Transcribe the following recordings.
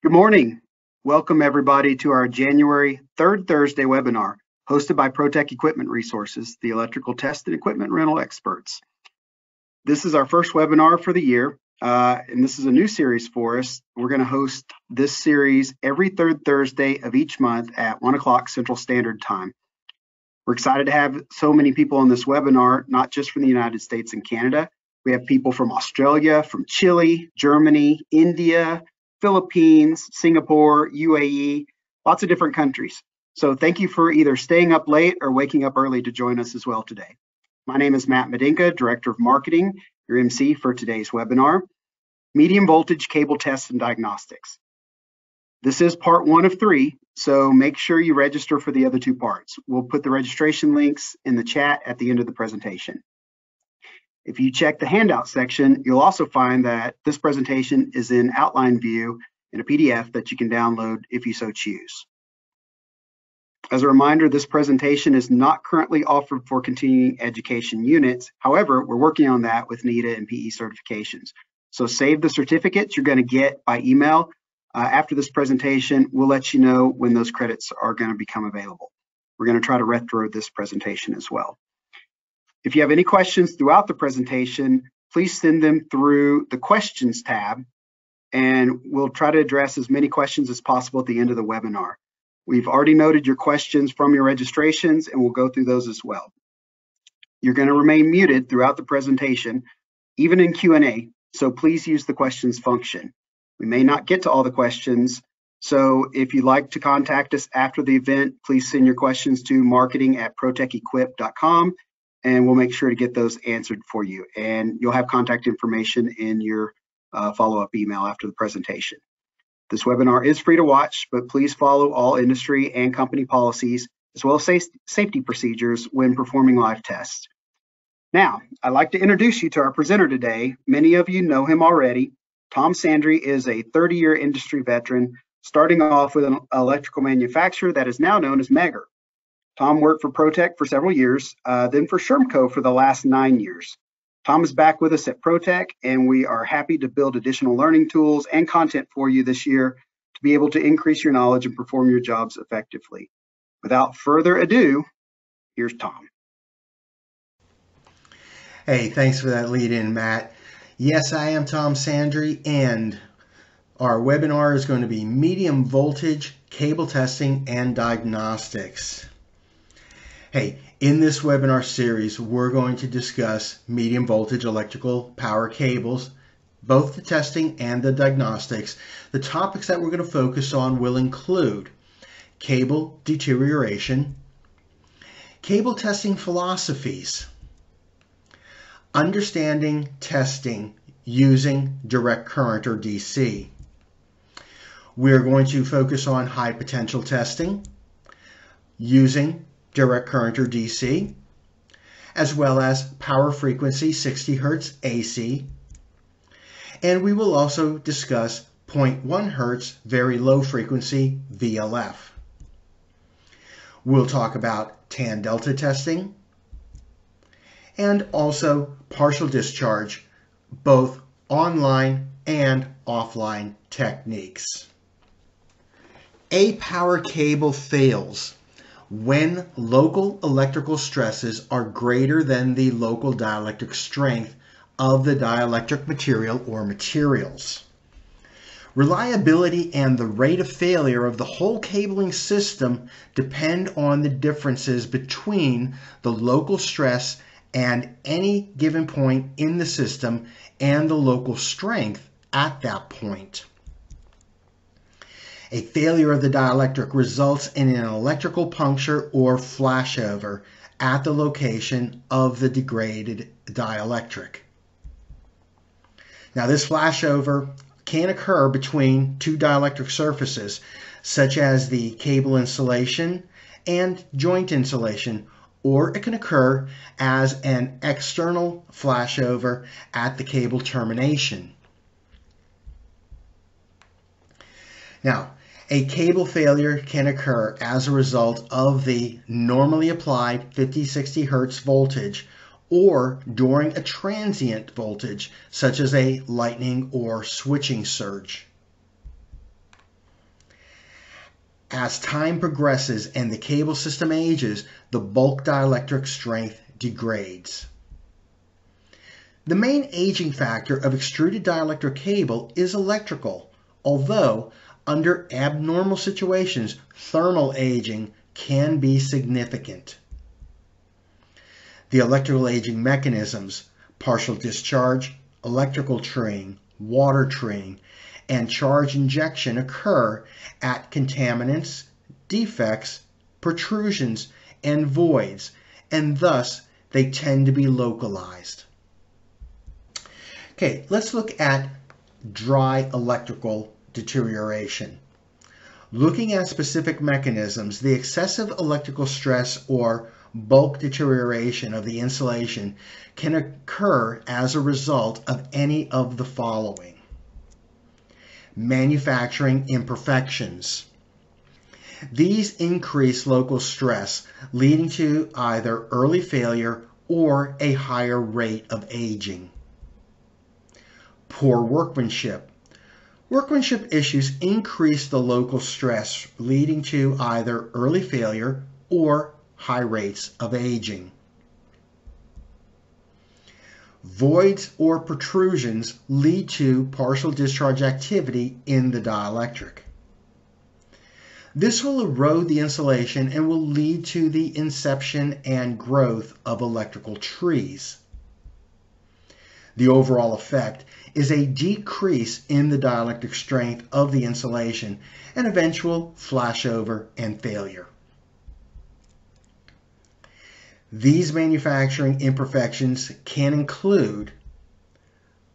Good morning. Welcome everybody to our January 3rd Thursday webinar hosted by Protec Equipment Resources, the electrical test and equipment rental experts. This is our first webinar for the year, uh, and this is a new series for us. We're going to host this series every third Thursday of each month at 1 o'clock Central Standard Time. We're excited to have so many people on this webinar, not just from the United States and Canada. We have people from Australia, from Chile, Germany, India, Philippines, Singapore, UAE, lots of different countries. So thank you for either staying up late or waking up early to join us as well today. My name is Matt Medinka, Director of Marketing, your MC for today's webinar, Medium Voltage Cable Tests and Diagnostics. This is part one of three, so make sure you register for the other two parts. We'll put the registration links in the chat at the end of the presentation. If you check the handout section, you'll also find that this presentation is in outline view in a PDF that you can download if you so choose. As a reminder, this presentation is not currently offered for continuing education units. However, we're working on that with NETA and PE certifications. So save the certificates you're going to get by email. Uh, after this presentation, we'll let you know when those credits are going to become available. We're going to try to retro this presentation as well. If you have any questions throughout the presentation, please send them through the questions tab and we'll try to address as many questions as possible at the end of the webinar. We've already noted your questions from your registrations and we'll go through those as well. You're going to remain muted throughout the presentation, even in Q&A, so please use the questions function. We may not get to all the questions, so if you'd like to contact us after the event, please send your questions to marketing at protecequip.com and we'll make sure to get those answered for you. And you'll have contact information in your uh, follow-up email after the presentation. This webinar is free to watch, but please follow all industry and company policies, as well as safety procedures when performing live tests. Now, I'd like to introduce you to our presenter today. Many of you know him already. Tom Sandri is a 30-year industry veteran, starting off with an electrical manufacturer that is now known as Megger. Tom worked for Protec for several years, uh, then for Shermco for the last nine years. Tom is back with us at Protec, and we are happy to build additional learning tools and content for you this year to be able to increase your knowledge and perform your jobs effectively. Without further ado, here's Tom. Hey, thanks for that lead in, Matt. Yes, I am Tom Sandri, and our webinar is going to be medium voltage cable testing and diagnostics. Hey, in this webinar series, we're going to discuss medium voltage electrical power cables, both the testing and the diagnostics. The topics that we're going to focus on will include cable deterioration, cable testing philosophies, understanding testing using direct current or DC. We're going to focus on high potential testing using direct current or DC, as well as power frequency 60 Hertz AC. And we will also discuss 0.1 Hertz very low frequency VLF. We'll talk about tan delta testing and also partial discharge, both online and offline techniques. A power cable fails when local electrical stresses are greater than the local dielectric strength of the dielectric material or materials. Reliability and the rate of failure of the whole cabling system depend on the differences between the local stress and any given point in the system and the local strength at that point. A failure of the dielectric results in an electrical puncture or flashover at the location of the degraded dielectric. Now this flashover can occur between two dielectric surfaces, such as the cable insulation and joint insulation, or it can occur as an external flashover at the cable termination. Now, a cable failure can occur as a result of the normally applied 50-60 Hertz voltage or during a transient voltage such as a lightning or switching surge. As time progresses and the cable system ages, the bulk dielectric strength degrades. The main aging factor of extruded dielectric cable is electrical, although under abnormal situations, thermal aging can be significant. The electrical aging mechanisms, partial discharge, electrical treeing, water treeing, and charge injection occur at contaminants, defects, protrusions, and voids, and thus they tend to be localized. Okay, let's look at dry electrical deterioration. Looking at specific mechanisms, the excessive electrical stress or bulk deterioration of the insulation can occur as a result of any of the following. Manufacturing imperfections. These increase local stress, leading to either early failure or a higher rate of aging poor workmanship. Workmanship issues increase the local stress, leading to either early failure or high rates of aging. Voids or protrusions lead to partial discharge activity in the dielectric. This will erode the insulation and will lead to the inception and growth of electrical trees. The overall effect is a decrease in the dielectric strength of the insulation and eventual flashover and failure. These manufacturing imperfections can include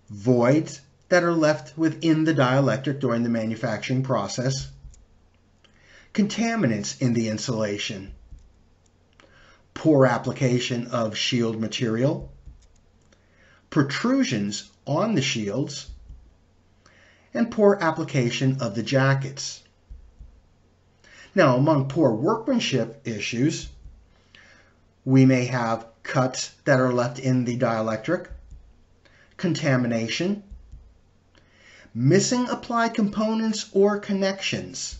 voids that are left within the dielectric during the manufacturing process, contaminants in the insulation, poor application of shield material, protrusions on the shields, and poor application of the jackets. Now, among poor workmanship issues, we may have cuts that are left in the dielectric, contamination, missing applied components or connections,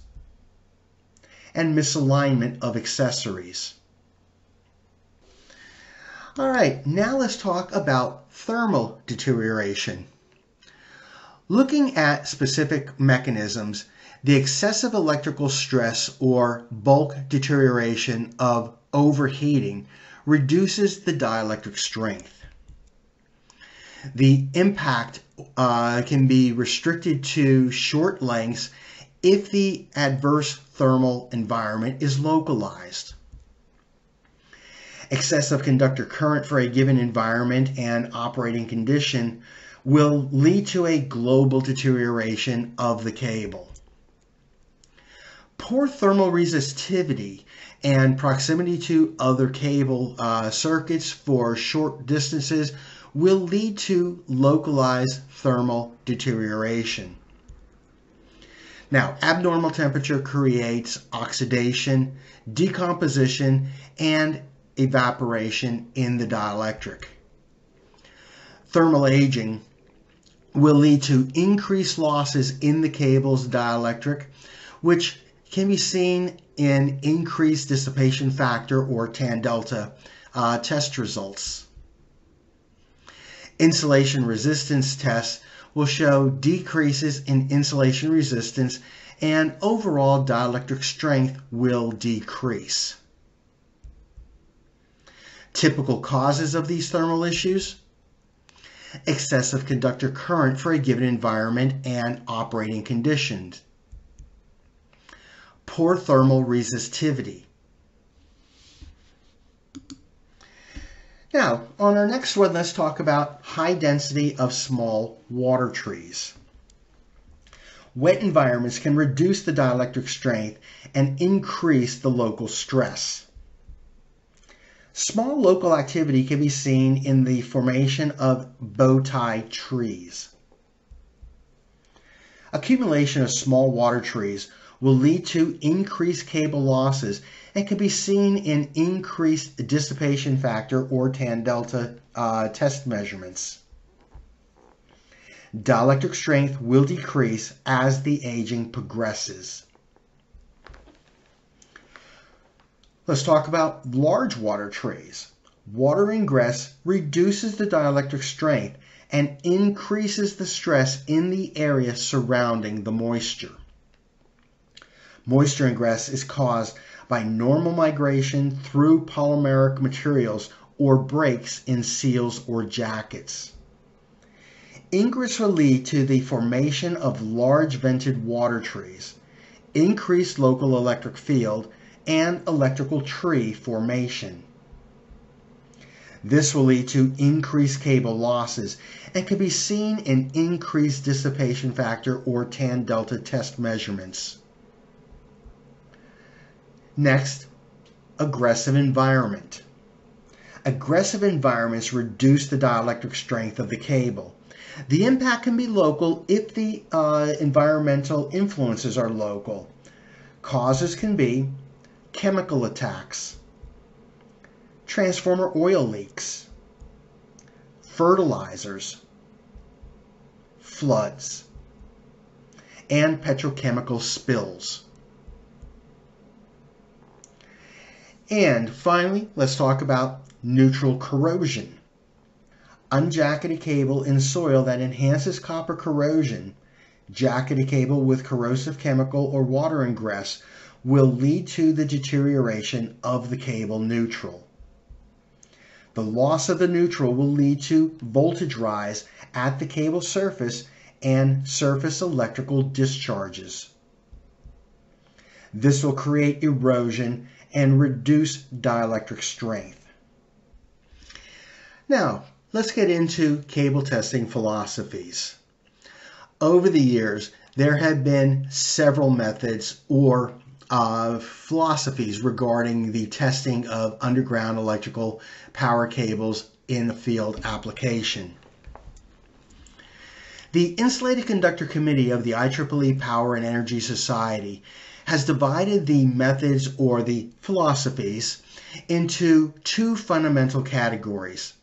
and misalignment of accessories. All right, now let's talk about thermal deterioration. Looking at specific mechanisms, the excessive electrical stress or bulk deterioration of overheating reduces the dielectric strength. The impact uh, can be restricted to short lengths if the adverse thermal environment is localized excessive conductor current for a given environment and operating condition will lead to a global deterioration of the cable. Poor thermal resistivity and proximity to other cable uh, circuits for short distances will lead to localized thermal deterioration. Now, abnormal temperature creates oxidation, decomposition, and evaporation in the dielectric. Thermal aging will lead to increased losses in the cable's dielectric, which can be seen in increased dissipation factor or tan delta uh, test results. Insulation resistance tests will show decreases in insulation resistance and overall dielectric strength will decrease. Typical causes of these thermal issues excessive conductor current for a given environment and operating conditions, poor thermal resistivity. Now, on our next one, let's talk about high density of small water trees. Wet environments can reduce the dielectric strength and increase the local stress. Small local activity can be seen in the formation of bow tie trees. Accumulation of small water trees will lead to increased cable losses and can be seen in increased dissipation factor or tan delta uh, test measurements. Dielectric strength will decrease as the aging progresses. Let's talk about large water trees. Water ingress reduces the dielectric strength and increases the stress in the area surrounding the moisture. Moisture ingress is caused by normal migration through polymeric materials or breaks in seals or jackets. Ingress will lead to the formation of large vented water trees, increased local electric field, and electrical tree formation. This will lead to increased cable losses and can be seen in increased dissipation factor or tan delta test measurements. Next, aggressive environment. Aggressive environments reduce the dielectric strength of the cable. The impact can be local if the uh, environmental influences are local. Causes can be chemical attacks, transformer oil leaks, fertilizers, floods, and petrochemical spills. And finally, let's talk about neutral corrosion. Unjacketed cable in soil that enhances copper corrosion, jacketed cable with corrosive chemical or water ingress will lead to the deterioration of the cable neutral. The loss of the neutral will lead to voltage rise at the cable surface and surface electrical discharges. This will create erosion and reduce dielectric strength. Now, let's get into cable testing philosophies. Over the years, there have been several methods or uh, philosophies regarding the testing of underground electrical power cables in the field application. The Insulated Conductor Committee of the IEEE Power and Energy Society has divided the methods or the philosophies into two fundamental categories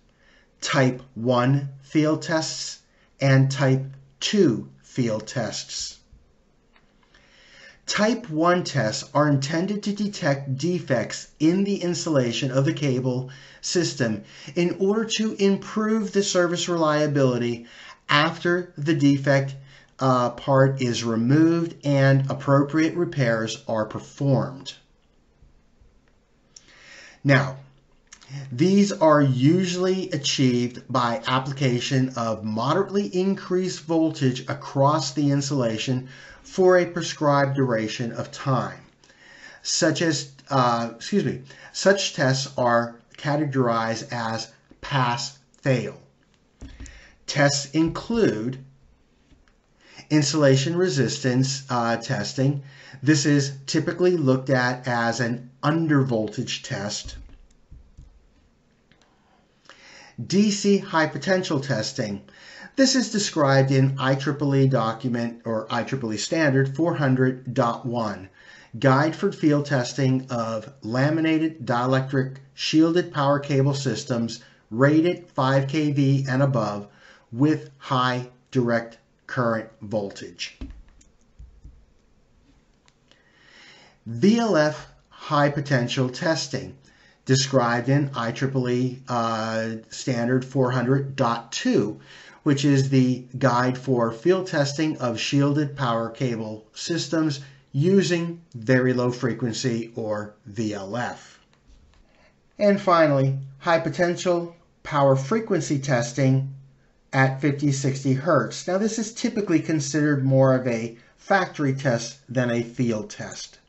type 1 field tests and type 2 field tests. Type 1 tests are intended to detect defects in the installation of the cable system in order to improve the service reliability after the defect uh, part is removed and appropriate repairs are performed. Now, these are usually achieved by application of moderately increased voltage across the insulation for a prescribed duration of time. Such as, uh, excuse me, such tests are categorized as pass-fail. Tests include insulation resistance uh, testing. This is typically looked at as an undervoltage test. DC high potential testing. This is described in IEEE document or IEEE standard 400.1, Guide for Field Testing of Laminated Dielectric Shielded Power Cable Systems rated 5 kV and above with high direct current voltage. VLF high potential testing described in IEEE uh, standard 400.2 which is the guide for field testing of shielded power cable systems using very low frequency or VLF. And finally, high potential power frequency testing at 50, 60 hertz. Now this is typically considered more of a factory test than a field test.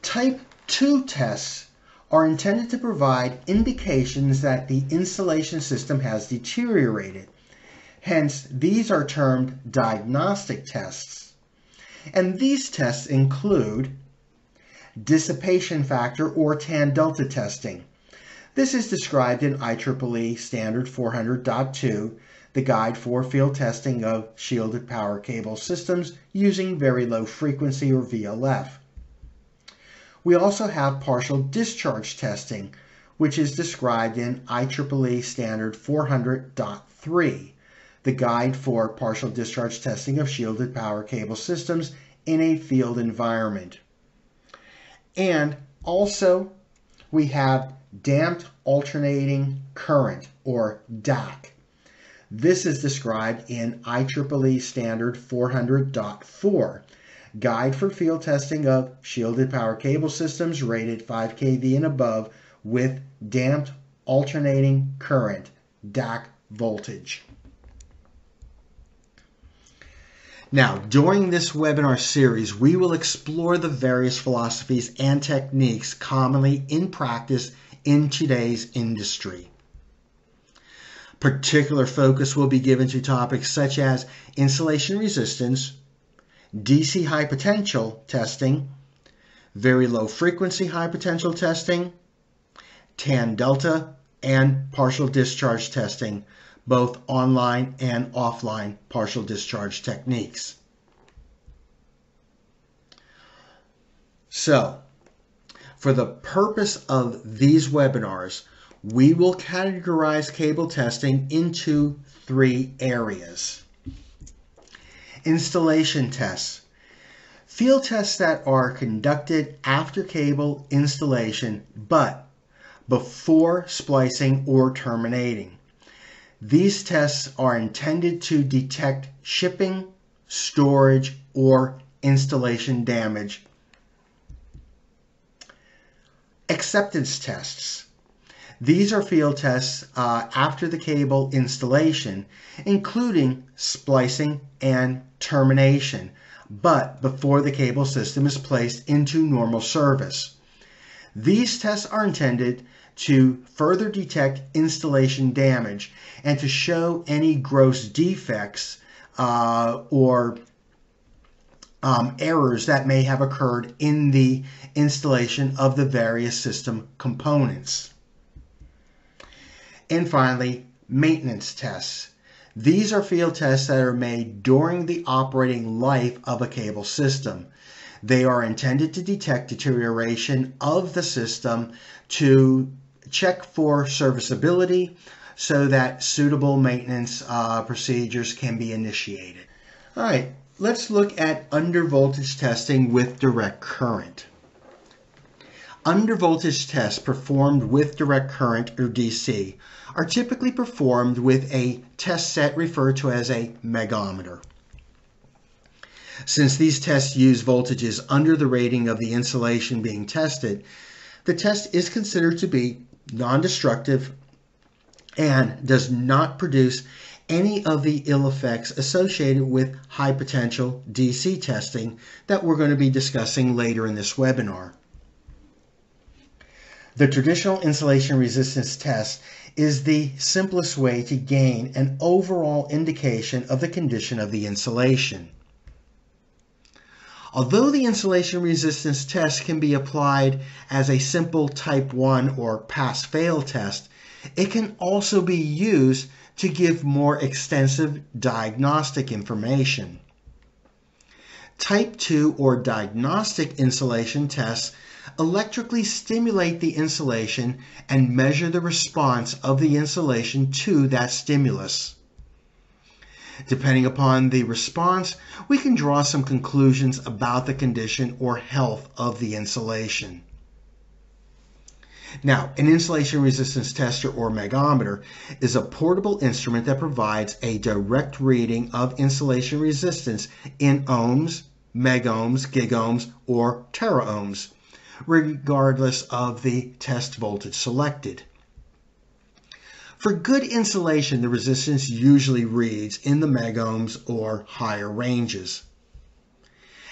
Type 2 tests are intended to provide indications that the insulation system has deteriorated. Hence, these are termed diagnostic tests. And these tests include dissipation factor or tan delta testing, this is described in IEEE Standard 400.2, the guide for field testing of shielded power cable systems using very low frequency or VLF. We also have partial discharge testing, which is described in IEEE Standard 400.3, the guide for partial discharge testing of shielded power cable systems in a field environment. And also, we have damped alternating current, or DAC. This is described in IEEE Standard 400.4, Guide for Field Testing of Shielded Power Cable Systems rated 5 kV and above with damped alternating current, DAC voltage. Now, during this webinar series, we will explore the various philosophies and techniques commonly in practice in today's industry. Particular focus will be given to topics such as insulation resistance, DC high potential testing, very low frequency high potential testing, tan delta, and partial discharge testing, both online and offline partial discharge techniques. So, for the purpose of these webinars, we will categorize cable testing into three areas. Installation tests. Field tests that are conducted after cable installation, but before splicing or terminating. These tests are intended to detect shipping, storage, or installation damage. Acceptance tests. These are field tests uh, after the cable installation, including splicing and termination, but before the cable system is placed into normal service. These tests are intended to further detect installation damage and to show any gross defects uh, or um, errors that may have occurred in the installation of the various system components. And finally, maintenance tests. These are field tests that are made during the operating life of a cable system. They are intended to detect deterioration of the system to check for serviceability so that suitable maintenance uh, procedures can be initiated. All right, let's look at undervoltage testing with direct current. Undervoltage tests performed with direct current or DC are typically performed with a test set referred to as a megohmmeter. Since these tests use voltages under the rating of the insulation being tested, the test is considered to be non-destructive and does not produce any of the ill effects associated with high potential DC testing that we're going to be discussing later in this webinar. The traditional insulation resistance test is the simplest way to gain an overall indication of the condition of the insulation. Although the insulation resistance test can be applied as a simple type 1 or pass-fail test, it can also be used to give more extensive diagnostic information. Type 2 or diagnostic insulation tests electrically stimulate the insulation and measure the response of the insulation to that stimulus. Depending upon the response, we can draw some conclusions about the condition or health of the insulation. Now, an insulation resistance tester or megohmmeter is a portable instrument that provides a direct reading of insulation resistance in ohms, megohms, gigohms, or teraohms, regardless of the test voltage selected. For good insulation, the resistance usually reads in the megohms or higher ranges.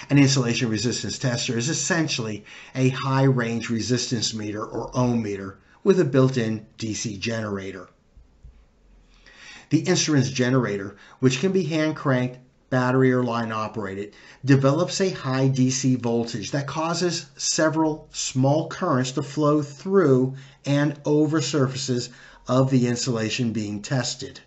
An insulation resistance tester is essentially a high range resistance meter or ohm meter with a built-in DC generator. The instrument's generator, which can be hand cranked, battery or line operated, develops a high DC voltage that causes several small currents to flow through and over surfaces of the insulation being tested.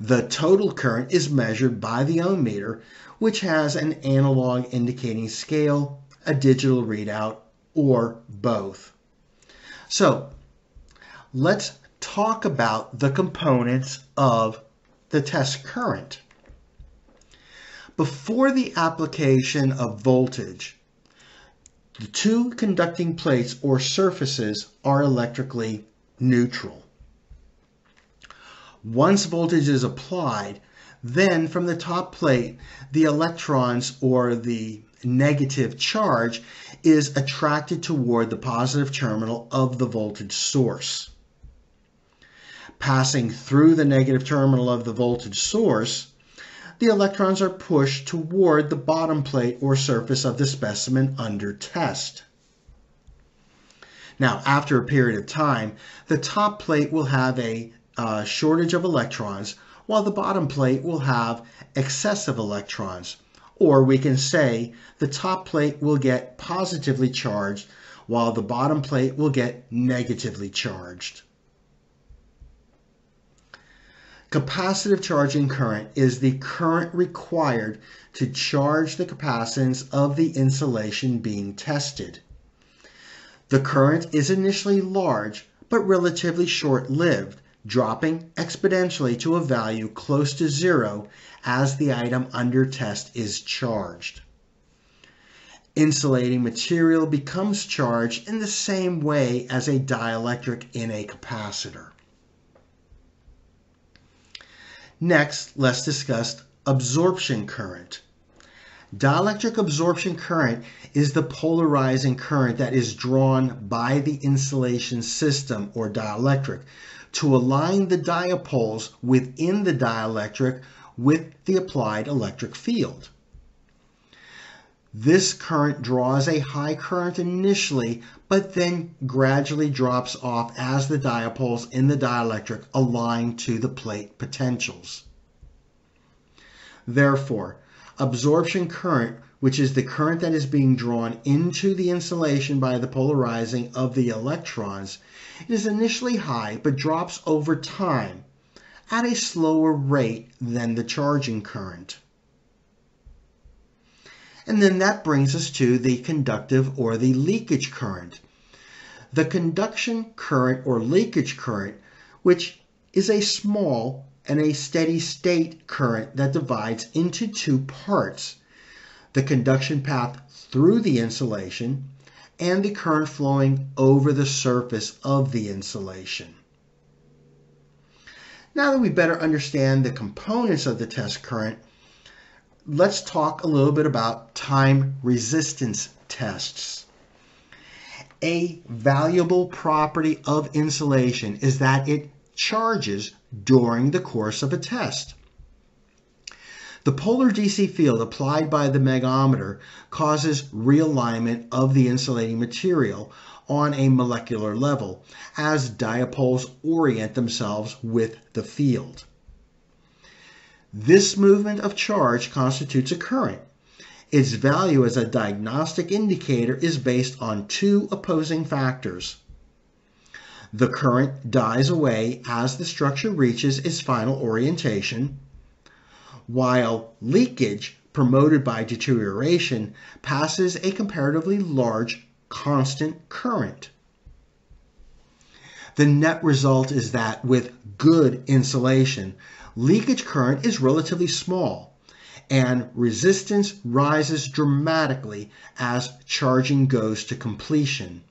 The total current is measured by the ohm meter, which has an analog indicating scale, a digital readout, or both. So let's talk about the components of the test current. Before the application of voltage, the two conducting plates or surfaces are electrically neutral. Once voltage is applied, then from the top plate, the electrons or the negative charge is attracted toward the positive terminal of the voltage source. Passing through the negative terminal of the voltage source, the electrons are pushed toward the bottom plate or surface of the specimen under test. Now, after a period of time, the top plate will have a uh, shortage of electrons, while the bottom plate will have excessive electrons. Or we can say the top plate will get positively charged, while the bottom plate will get negatively charged. Capacitive charging current is the current required to charge the capacitance of the insulation being tested. The current is initially large but relatively short-lived, dropping exponentially to a value close to zero as the item under test is charged. Insulating material becomes charged in the same way as a dielectric in a capacitor. Next, let's discuss absorption current. Dielectric absorption current is the polarizing current that is drawn by the insulation system or dielectric to align the dipoles within the dielectric with the applied electric field. This current draws a high current initially, but then gradually drops off as the dipoles in the dielectric align to the plate potentials. Therefore, absorption current, which is the current that is being drawn into the insulation by the polarizing of the electrons, is initially high but drops over time at a slower rate than the charging current. And then that brings us to the conductive or the leakage current. The conduction current or leakage current, which is a small and a steady state current that divides into two parts. The conduction path through the insulation and the current flowing over the surface of the insulation. Now that we better understand the components of the test current, let's talk a little bit about time resistance tests. A valuable property of insulation is that it charges during the course of a test. The polar DC field applied by the megohmmeter causes realignment of the insulating material on a molecular level as dipoles orient themselves with the field. This movement of charge constitutes a current. Its value as a diagnostic indicator is based on two opposing factors. The current dies away as the structure reaches its final orientation, while leakage, promoted by deterioration, passes a comparatively large constant current. The net result is that with good insulation, leakage current is relatively small and resistance rises dramatically as charging goes to completion.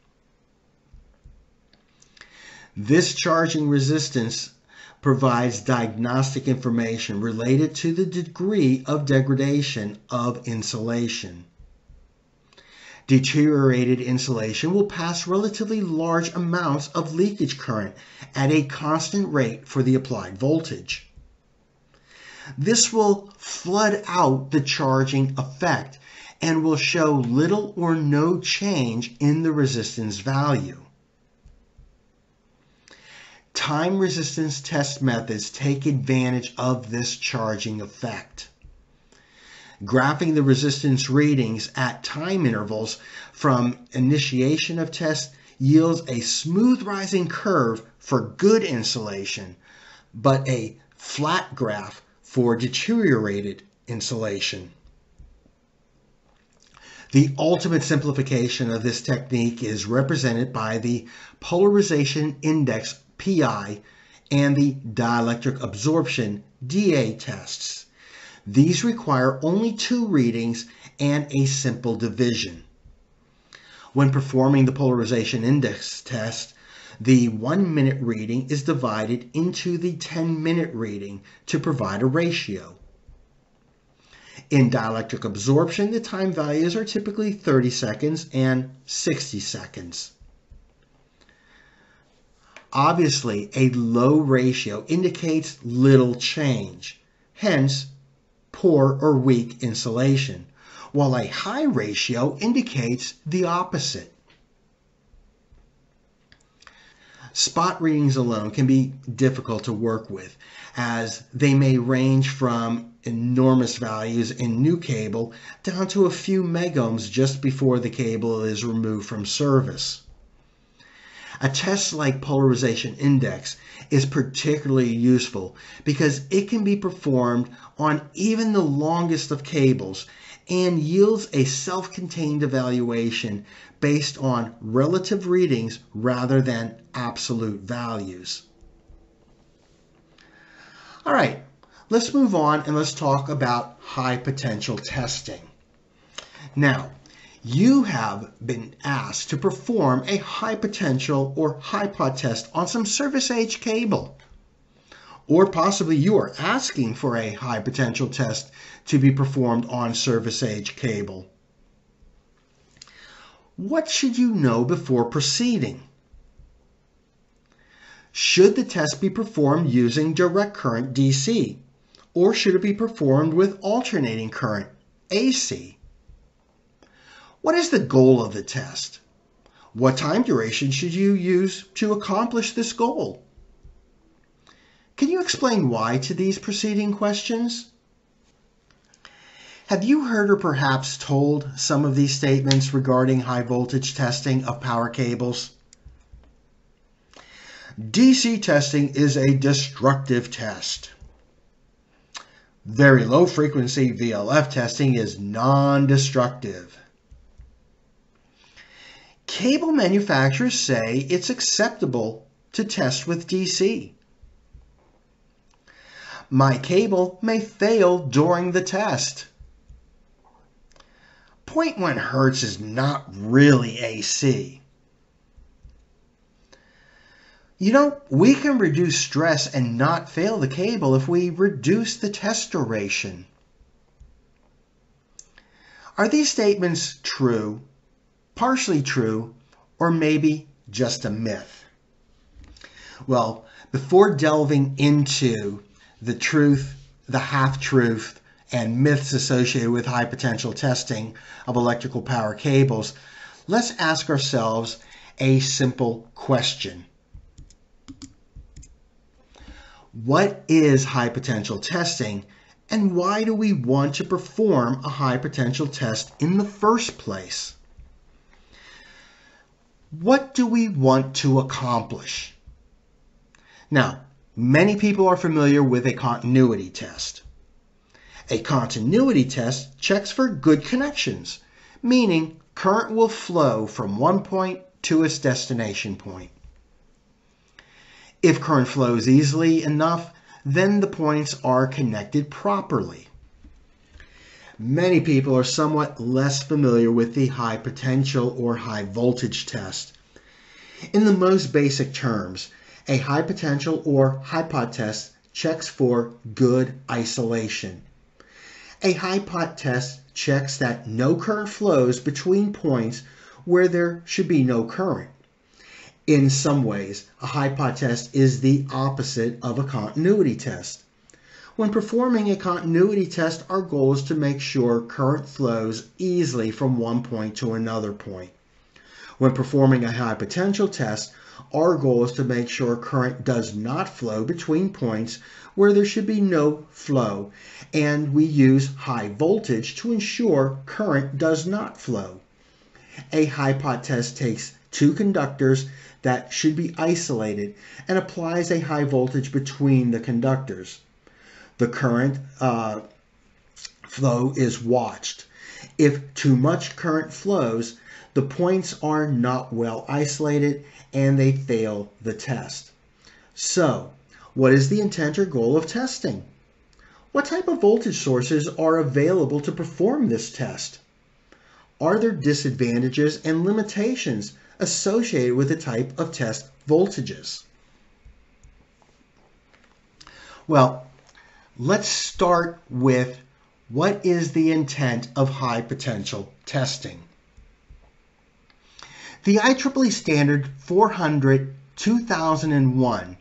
This charging resistance provides diagnostic information related to the degree of degradation of insulation. Deteriorated insulation will pass relatively large amounts of leakage current at a constant rate for the applied voltage. This will flood out the charging effect and will show little or no change in the resistance value. Time resistance test methods take advantage of this charging effect. Graphing the resistance readings at time intervals from initiation of test yields a smooth rising curve for good insulation, but a flat graph for deteriorated insulation. The ultimate simplification of this technique is represented by the polarization index PI and the dielectric absorption DA tests. These require only two readings and a simple division. When performing the polarization index test, the one minute reading is divided into the 10 minute reading to provide a ratio. In dielectric absorption, the time values are typically 30 seconds and 60 seconds. Obviously, a low ratio indicates little change, hence poor or weak insulation, while a high ratio indicates the opposite. Spot readings alone can be difficult to work with as they may range from enormous values in new cable down to a few megohms just before the cable is removed from service. A test like polarization index is particularly useful because it can be performed on even the longest of cables and yields a self-contained evaluation based on relative readings rather than absolute values. All right, let's move on and let's talk about high potential testing. Now, you have been asked to perform a high potential or high pot test on some service age cable. Or possibly you are asking for a high potential test to be performed on service age cable. What should you know before proceeding? Should the test be performed using direct current DC? Or should it be performed with alternating current AC? What is the goal of the test? What time duration should you use to accomplish this goal? Can you explain why to these preceding questions? Have you heard or perhaps told some of these statements regarding high voltage testing of power cables? DC testing is a destructive test. Very low frequency VLF testing is non-destructive. Cable manufacturers say it's acceptable to test with DC. My cable may fail during the test. 0.1 hertz is not really AC. You know, we can reduce stress and not fail the cable if we reduce the test duration. Are these statements true partially true, or maybe just a myth? Well, before delving into the truth, the half truth, and myths associated with high potential testing of electrical power cables, let's ask ourselves a simple question. What is high potential testing and why do we want to perform a high potential test in the first place? What do we want to accomplish? Now, many people are familiar with a continuity test. A continuity test checks for good connections, meaning current will flow from one point to its destination point. If current flows easily enough, then the points are connected properly. Many people are somewhat less familiar with the high potential or high voltage test. In the most basic terms, a high potential or high pot test checks for good isolation. A high pot test checks that no current flows between points where there should be no current. In some ways, a high pot test is the opposite of a continuity test. When performing a continuity test, our goal is to make sure current flows easily from one point to another point. When performing a high potential test, our goal is to make sure current does not flow between points where there should be no flow, and we use high voltage to ensure current does not flow. A high pot test takes two conductors that should be isolated and applies a high voltage between the conductors the current uh, flow is watched. If too much current flows, the points are not well isolated and they fail the test. So, what is the intent or goal of testing? What type of voltage sources are available to perform this test? are there disadvantages and limitations associated with the type of test voltages? Well, let's start with what is the intent of high potential testing? The IEEE Standard 400 2001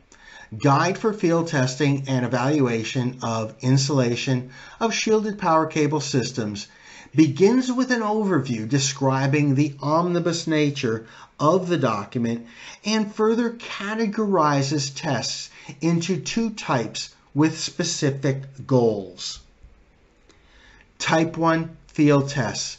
Guide for Field Testing and Evaluation of Installation of Shielded Power Cable Systems begins with an overview describing the omnibus nature of the document and further categorizes tests into two types with specific goals. Type 1 field tests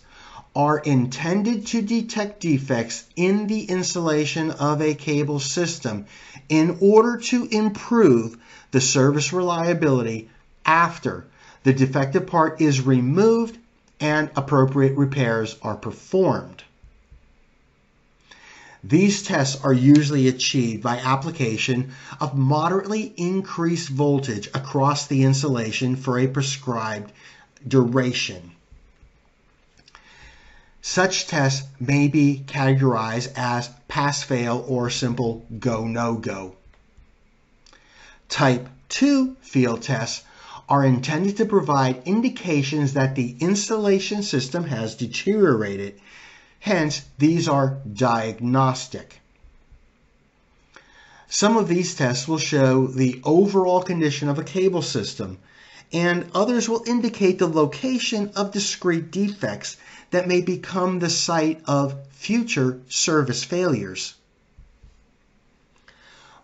are intended to detect defects in the installation of a cable system in order to improve the service reliability after the defective part is removed and appropriate repairs are performed. These tests are usually achieved by application of moderately increased voltage across the insulation for a prescribed duration. Such tests may be categorized as pass-fail or simple go-no-go. Type 2 field tests are intended to provide indications that the installation system has deteriorated. Hence, these are diagnostic. Some of these tests will show the overall condition of a cable system, and others will indicate the location of discrete defects that may become the site of future service failures.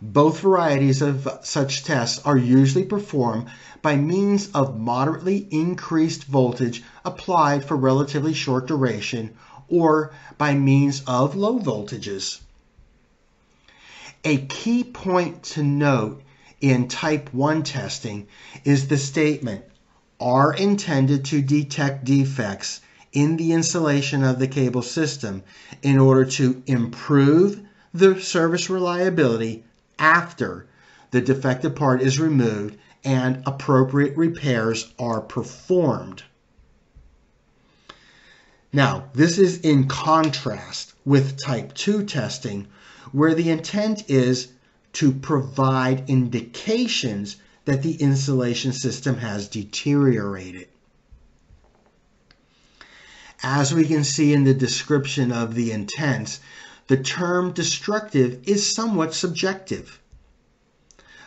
Both varieties of such tests are usually performed by means of moderately increased voltage applied for relatively short duration or by means of low voltages. A key point to note in type 1 testing is the statement are intended to detect defects in the installation of the cable system in order to improve the service reliability after the defective part is removed and appropriate repairs are performed. Now, this is in contrast with type 2 testing, where the intent is to provide indications that the insulation system has deteriorated. As we can see in the description of the intents, the term destructive is somewhat subjective.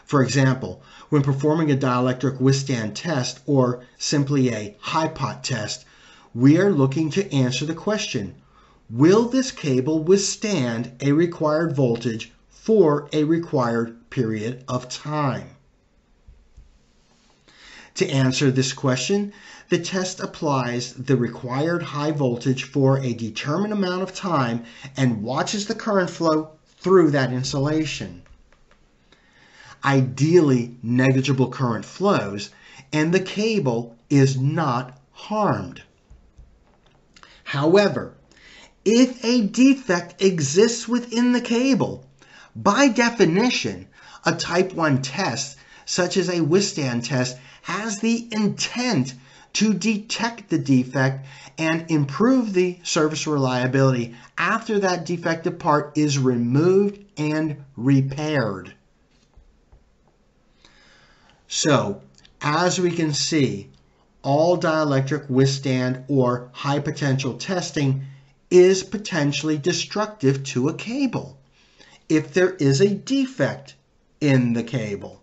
For example, when performing a dielectric withstand test or simply a HIPOT test, we are looking to answer the question, will this cable withstand a required voltage for a required period of time? To answer this question, the test applies the required high voltage for a determined amount of time and watches the current flow through that insulation. Ideally, negligible current flows and the cable is not harmed. However, if a defect exists within the cable, by definition, a type 1 test, such as a withstand test, has the intent to detect the defect and improve the service reliability after that defective part is removed and repaired. So, as we can see, all dielectric withstand or high potential testing is potentially destructive to a cable if there is a defect in the cable.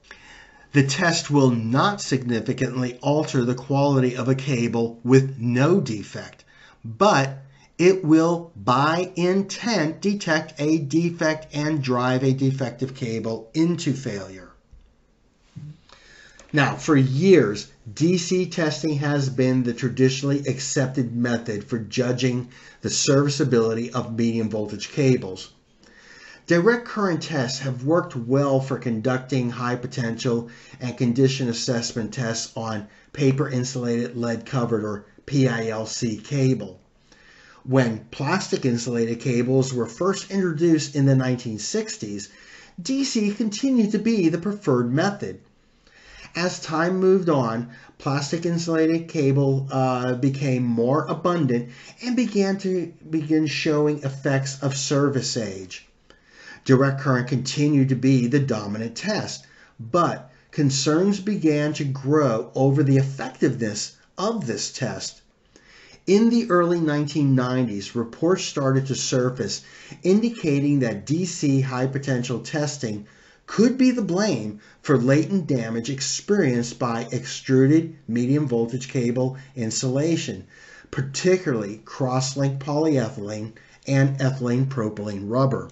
The test will not significantly alter the quality of a cable with no defect, but it will by intent detect a defect and drive a defective cable into failure. Now, for years, DC testing has been the traditionally accepted method for judging the serviceability of medium voltage cables. Direct current tests have worked well for conducting high potential and condition assessment tests on paper insulated lead covered or PILC cable. When plastic insulated cables were first introduced in the 1960s, DC continued to be the preferred method. as time moved on, plastic insulated cable uh, became more abundant and began to begin showing effects of service age. Direct current continued to be the dominant test, but concerns began to grow over the effectiveness of this test. In the early 1990s, reports started to surface indicating that DC high potential testing could be the blame for latent damage experienced by extruded medium voltage cable insulation, particularly cross-linked polyethylene and ethylene propylene rubber.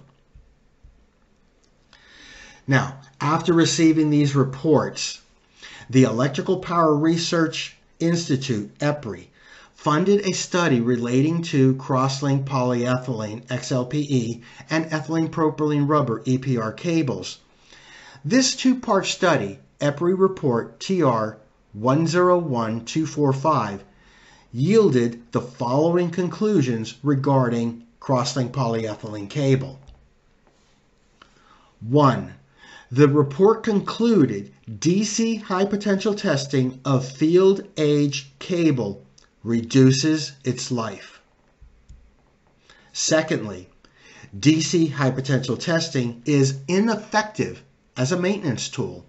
Now, after receiving these reports, the Electrical Power Research Institute, EPRI, funded a study relating to cross-linked polyethylene, XLPE, and ethylene propylene rubber, EPR cables this two-part study, EPRI Report TR 101245, yielded the following conclusions regarding cross-linked polyethylene cable. 1. The report concluded DC high potential testing of field age cable reduces its life. Secondly, DC high potential testing is ineffective as a maintenance tool.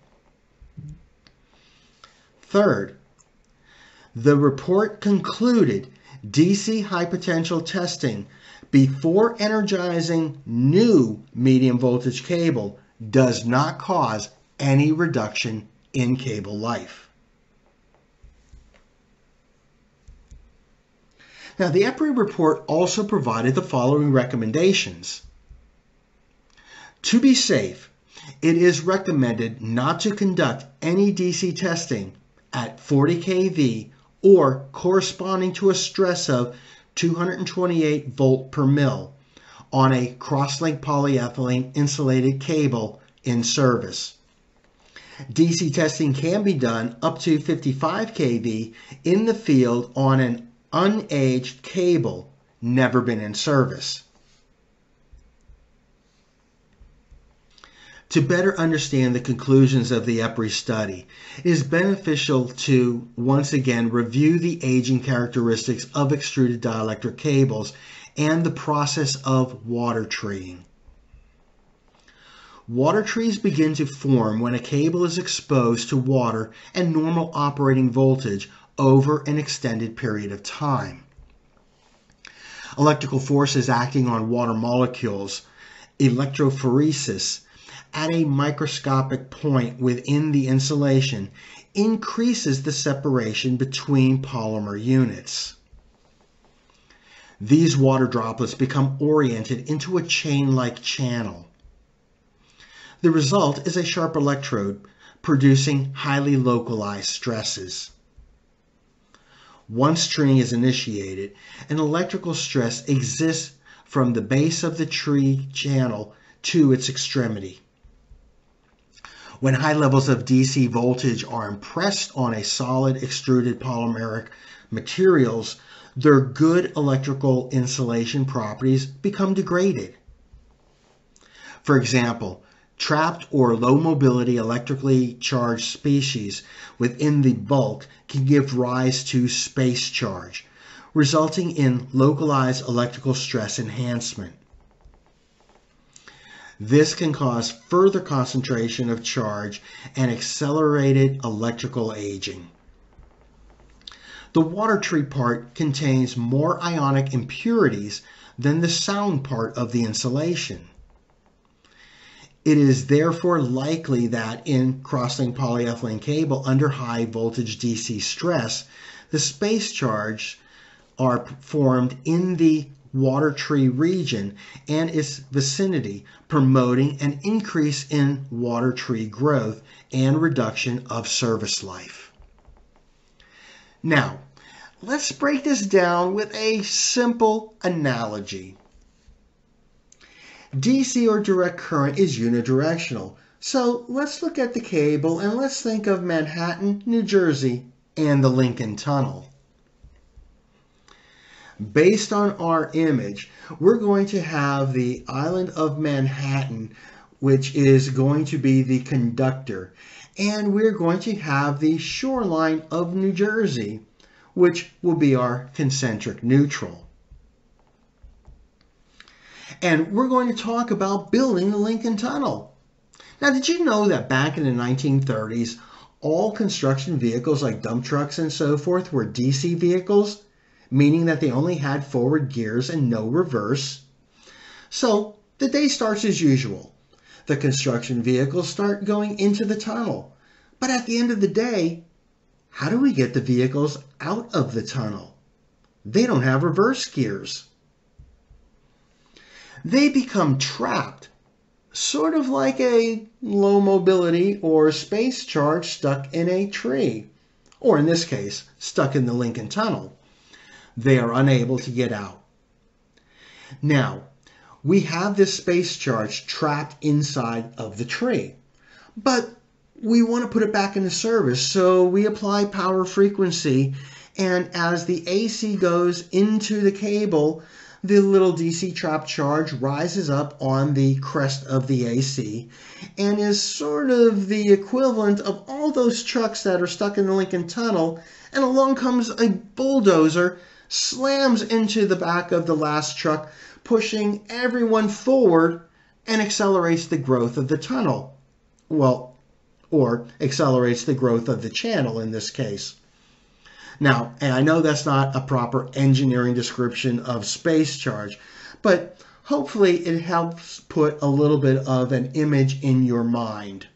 Third, the report concluded DC high potential testing before energizing new medium voltage cable does not cause any reduction in cable life. Now, the EPRI report also provided the following recommendations. To be safe, it is recommended not to conduct any DC testing at 40 kV or corresponding to a stress of 228 volt per mil on a cross-linked polyethylene insulated cable in service. DC testing can be done up to 55 kV in the field on an unaged cable never been in service. To better understand the conclusions of the EPRI study, it is beneficial to once again review the aging characteristics of extruded dielectric cables and the process of water treeing. Water trees begin to form when a cable is exposed to water and normal operating voltage over an extended period of time. Electrical forces acting on water molecules, electrophoresis, at a microscopic point within the insulation increases the separation between polymer units. These water droplets become oriented into a chain-like channel. The result is a sharp electrode producing highly localized stresses. Once treeing is initiated, an electrical stress exists from the base of the tree channel to its extremity. When high levels of DC voltage are impressed on a solid extruded polymeric materials, their good electrical insulation properties become degraded. For example, trapped or low mobility electrically charged species within the bulk can give rise to space charge, resulting in localized electrical stress enhancement. This can cause further concentration of charge and accelerated electrical aging. The water tree part contains more ionic impurities than the sound part of the insulation. It is therefore likely that in cross-linked polyethylene cable under high voltage DC stress, the space charge are formed in the water tree region and its vicinity, promoting an increase in water tree growth and reduction of service life. Now, let's break this down with a simple analogy. DC or direct current is unidirectional. So let's look at the cable and let's think of Manhattan, New Jersey, and the Lincoln Tunnel based on our image, we're going to have the island of Manhattan, which is going to be the conductor. And we're going to have the shoreline of New Jersey, which will be our concentric neutral. And we're going to talk about building the Lincoln Tunnel. Now, did you know that back in the 1930s, all construction vehicles like dump trucks and so forth were DC vehicles, meaning that they only had forward gears and no reverse? So the day starts as usual. The construction vehicles start going into the tunnel. But at the end of the day, how do we get the vehicles out of the tunnel? They don't have reverse gears. They become trapped, sort of like a low mobility or space charge stuck in a tree, or in this case, stuck in the Lincoln Tunnel. They are unable to get out. Now, we have this space charge trapped inside of the tree. But we want to put it back into service, so we apply power frequency, and as the AC goes into the cable, the little DC trap charge rises up on the crest of the AC and is sort of the equivalent of all those trucks that are stuck in the Lincoln Tunnel, and along comes a bulldozer, slams into the back of the last truck, pushing everyone forward and accelerates the growth of the tunnel. Well, or accelerates the growth of the channel in this case. Now, and I know that's not a proper engineering description of space charge, but hopefully it helps put a little bit of an image in your mind.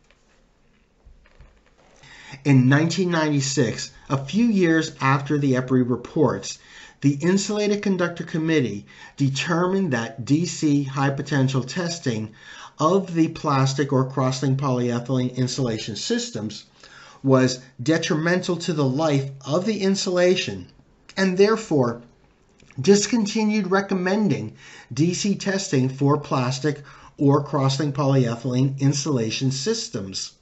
In 1996, a few years after the EPRI reports, the Insulated Conductor Committee determined that DC high potential testing of the plastic or cross-linked polyethylene insulation systems was detrimental to the life of the insulation and therefore discontinued recommending DC testing for plastic or cross-linked polyethylene insulation systems.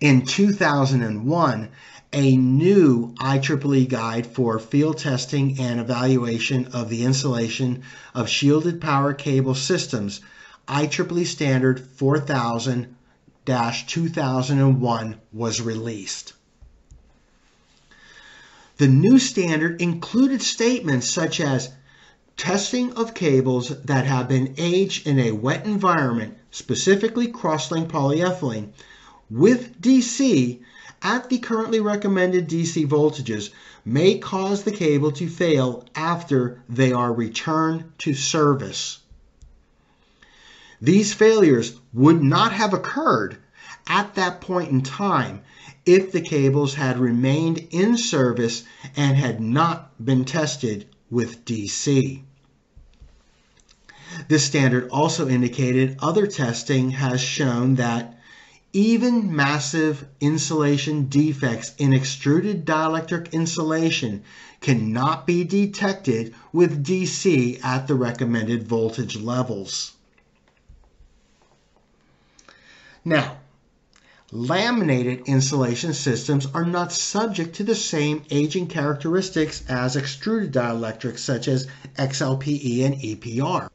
In 2001, a new IEEE guide for field testing and evaluation of the installation of shielded power cable systems, IEEE standard 4000-2001 was released. The new standard included statements such as testing of cables that have been aged in a wet environment, specifically cross-linked polyethylene, with DC at the currently recommended DC voltages may cause the cable to fail after they are returned to service. These failures would not have occurred at that point in time if the cables had remained in service and had not been tested with DC. This standard also indicated other testing has shown that even massive insulation defects in extruded dielectric insulation cannot be detected with DC at the recommended voltage levels. Now, laminated insulation systems are not subject to the same aging characteristics as extruded dielectrics such as XLPE and EPR.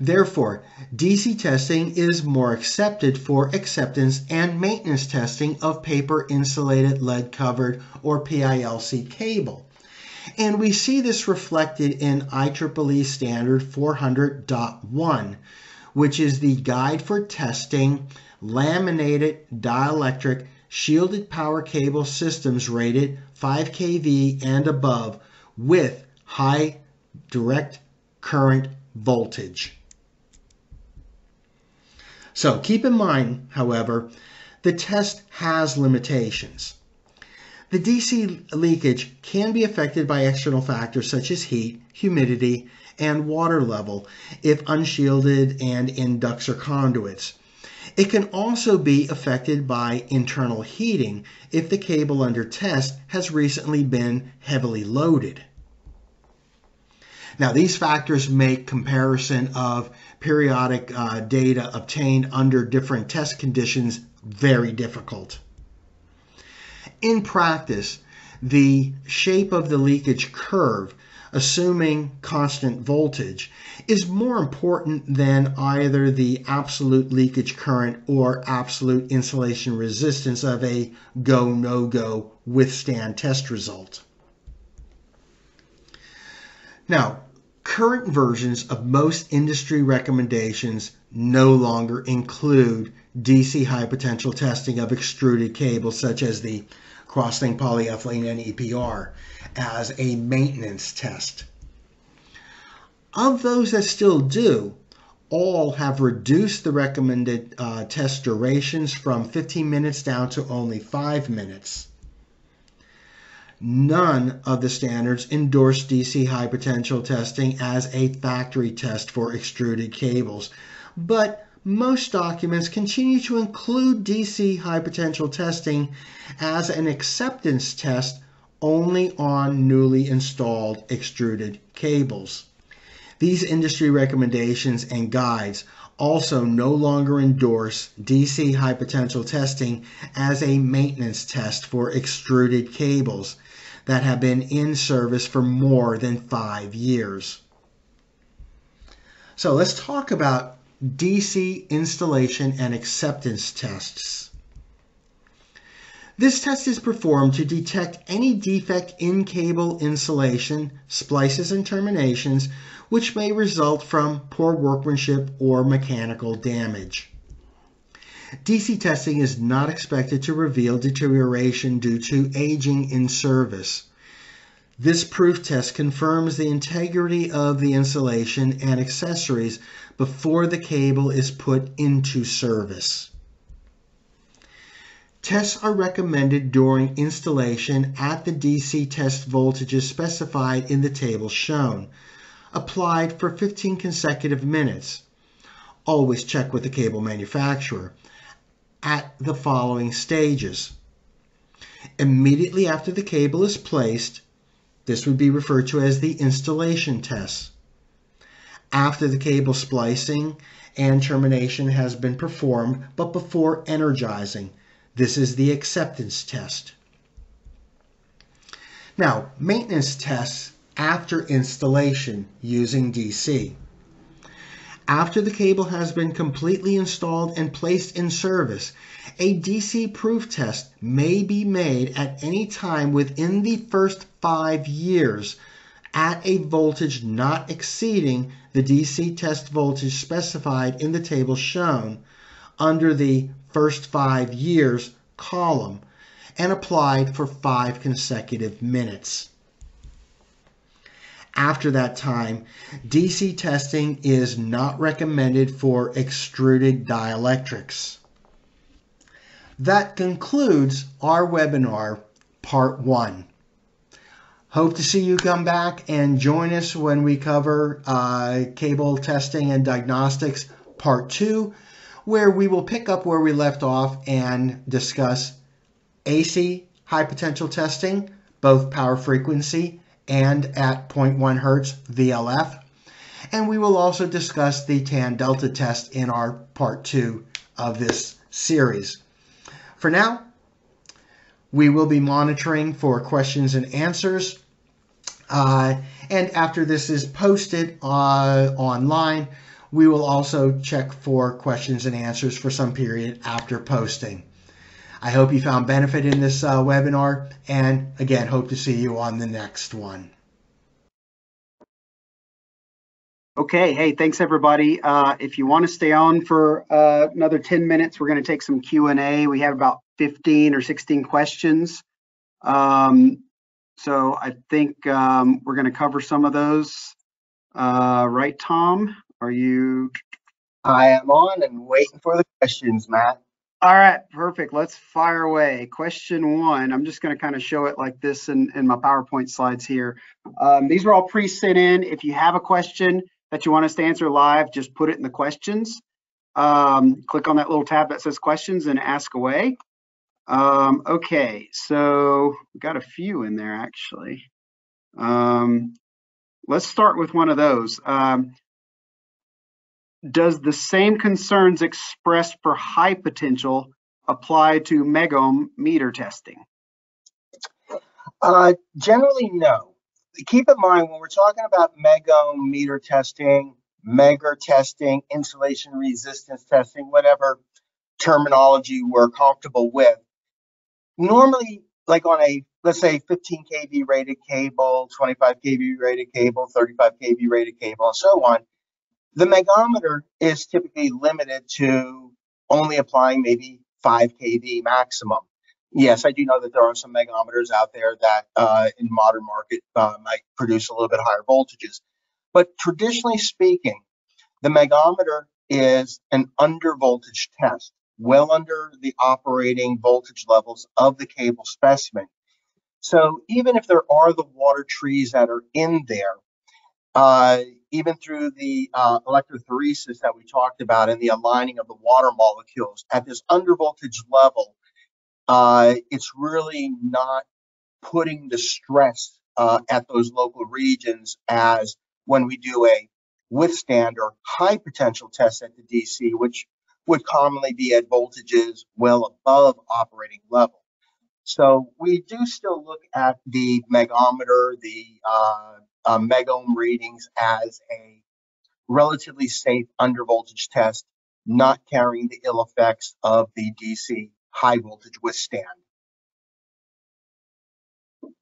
Therefore, DC testing is more accepted for acceptance and maintenance testing of paper insulated lead covered or PILC cable. And we see this reflected in IEEE standard 400.1, which is the guide for testing laminated dielectric shielded power cable systems rated 5 kV and above with high direct current voltage. So keep in mind, however, the test has limitations. The DC leakage can be affected by external factors such as heat, humidity, and water level if unshielded and in ducts or conduits. It can also be affected by internal heating if the cable under test has recently been heavily loaded. Now, these factors make comparison of periodic uh, data obtained under different test conditions very difficult. In practice, the shape of the leakage curve assuming constant voltage, is more important than either the absolute leakage current or absolute insulation resistance of a go no go withstand test result. Now, current versions of most industry recommendations no longer include DC high potential testing of extruded cables such as the cross-linked polyethylene and EPR as a maintenance test. Of those that still do, all have reduced the recommended uh, test durations from 15 minutes down to only 5 minutes. None of the standards endorse DC high potential testing as a factory test for extruded cables, but most documents continue to include DC high potential testing as an acceptance test only on newly installed extruded cables. These industry recommendations and guides also no longer endorse DC high potential testing as a maintenance test for extruded cables that have been in service for more than five years. So let's talk about DC installation and acceptance tests. This test is performed to detect any defect in cable insulation, splices, and terminations which may result from poor workmanship or mechanical damage. DC testing is not expected to reveal deterioration due to aging in service. This proof test confirms the integrity of the insulation and accessories before the cable is put into service. Tests are recommended during installation at the DC test voltages specified in the table shown, applied for 15 consecutive minutes. Always check with the cable manufacturer at the following stages. Immediately after the cable is placed, this would be referred to as the installation test after the cable splicing and termination has been performed, but before energizing. This is the acceptance test. Now, maintenance tests after installation using DC. After the cable has been completely installed and placed in service, a DC proof test may be made at any time within the first five years at a voltage not exceeding the DC test voltage specified in the table shown under the first five years column and applied for five consecutive minutes. After that time, DC testing is not recommended for extruded dielectrics. That concludes our webinar, part one. Hope to see you come back and join us when we cover uh, cable testing and diagnostics part two, where we will pick up where we left off and discuss AC high potential testing, both power frequency and at 0.1 hertz VLF. And we will also discuss the tan delta test in our part two of this series. For now, we will be monitoring for questions and answers uh, and after this is posted uh, online, we will also check for questions and answers for some period after posting. I hope you found benefit in this uh, webinar and again, hope to see you on the next one. Okay, hey, thanks everybody. Uh, if you want to stay on for uh, another 10 minutes, we're going to take some Q&A. We have about 15 or 16 questions. Um, so I think um, we're going to cover some of those. Uh, right, Tom? Are you? I am on and waiting for the questions, Matt. All right, perfect. Let's fire away. Question one. I'm just going to kind of show it like this in, in my PowerPoint slides here. Um, these are all pre-sent in. If you have a question that you want us to answer live, just put it in the questions. Um, click on that little tab that says questions and ask away. Um, okay, so we got a few in there actually. Um, let's start with one of those. Does the same concerns expressed for high potential apply to megohmmeter testing? Uh, generally, no. keep in mind when we're talking about megohmmeter testing, Megger testing, insulation resistance testing, whatever terminology we're comfortable with. Normally, like on a, let's say 15 kV rated cable, 25 kV rated cable, 35 kV rated cable, and so on, the megohmmeter is typically limited to only applying maybe 5 kV maximum. Yes, I do know that there are some megohmmeters out there that uh, in modern market uh, might produce a little bit higher voltages. But traditionally speaking, the megohmmeter is an under voltage test, well under the operating voltage levels of the cable specimen. So even if there are the water trees that are in there, uh, even through the uh, electrophoresis that we talked about and the aligning of the water molecules at this under voltage level, uh, it's really not putting the stress uh, at those local regions as when we do a withstand or high potential test at the DC, which would commonly be at voltages well above operating level. So we do still look at the megohmmeter, the uh, megohm readings as a relatively safe under voltage test, not carrying the ill effects of the DC high voltage withstand.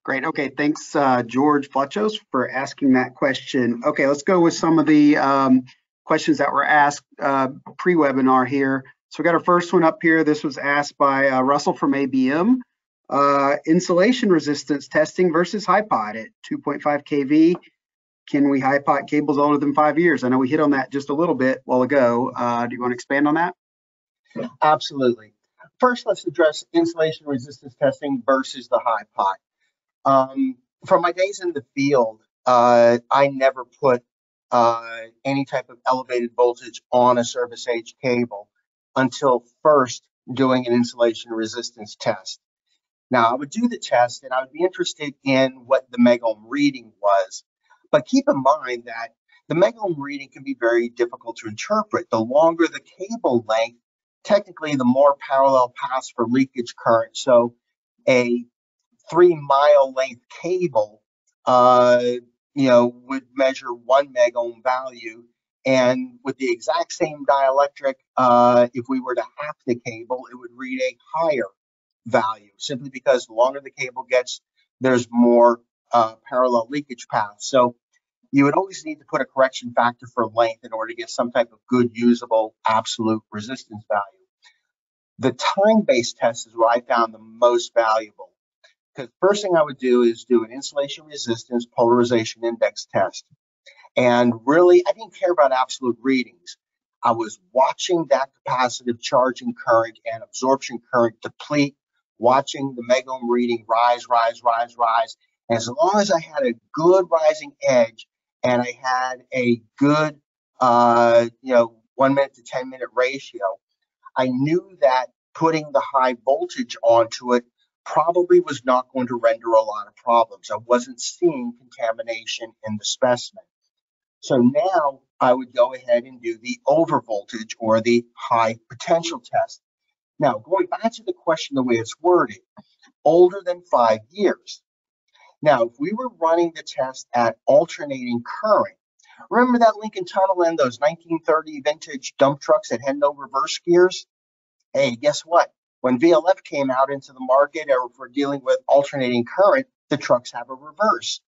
Great. Okay. Thanks, uh, George Flechos, for asking that question. Okay, let's go with some of the um, questions that were asked uh, pre-webinar here. So we got our first one up here. This was asked by uh, Russell from ABM. Uh, insulation resistance testing versus HiPot at 2.5 kV. Can we HiPot cables older than five years? I know we hit on that just a little bit while ago. Uh, do you want to expand on that? Absolutely. First, let's address insulation resistance testing versus the HiPot. Um, from my days in the field, uh, I never put uh, any type of elevated voltage on a service age cable until first doing an insulation resistance test. Now, I would do the test and I would be interested in what the megohm reading was. But keep in mind that the megohm reading can be very difficult to interpret. The longer the cable length, technically the more parallel paths for leakage current. So a three mile length cable, uh, you know, would measure one megohm value. And with the exact same dielectric, uh, if we were to half the cable, it would read a higher value simply because the longer the cable gets, there's more uh, parallel leakage paths. So you would always need to put a correction factor for length in order to get some type of good usable absolute resistance value. The time-based test is what I found the most valuable because first thing I would do is do an insulation resistance polarization index test. And really, I didn't care about absolute readings. I was watching that capacitive charging current and absorption current deplete, watching the megohm reading rise, rise, rise, rise. As long as I had a good rising edge and I had a good, uh, you know, one minute to 10 minute ratio, I knew that putting the high voltage onto it probably was not going to render a lot of problems. I wasn't seeing contamination in the specimen. So now I would go ahead and do the over voltage or the high potential test. Now, going back to the question, the way it's worded, older than five years. Now, if we were running the test at alternating current, remember that Lincoln Tunnel and those 1930 vintage dump trucks that had no reverse gears? Hey, guess what? When VLF came out into the market or if we're dealing with alternating current, the trucks have a reverse.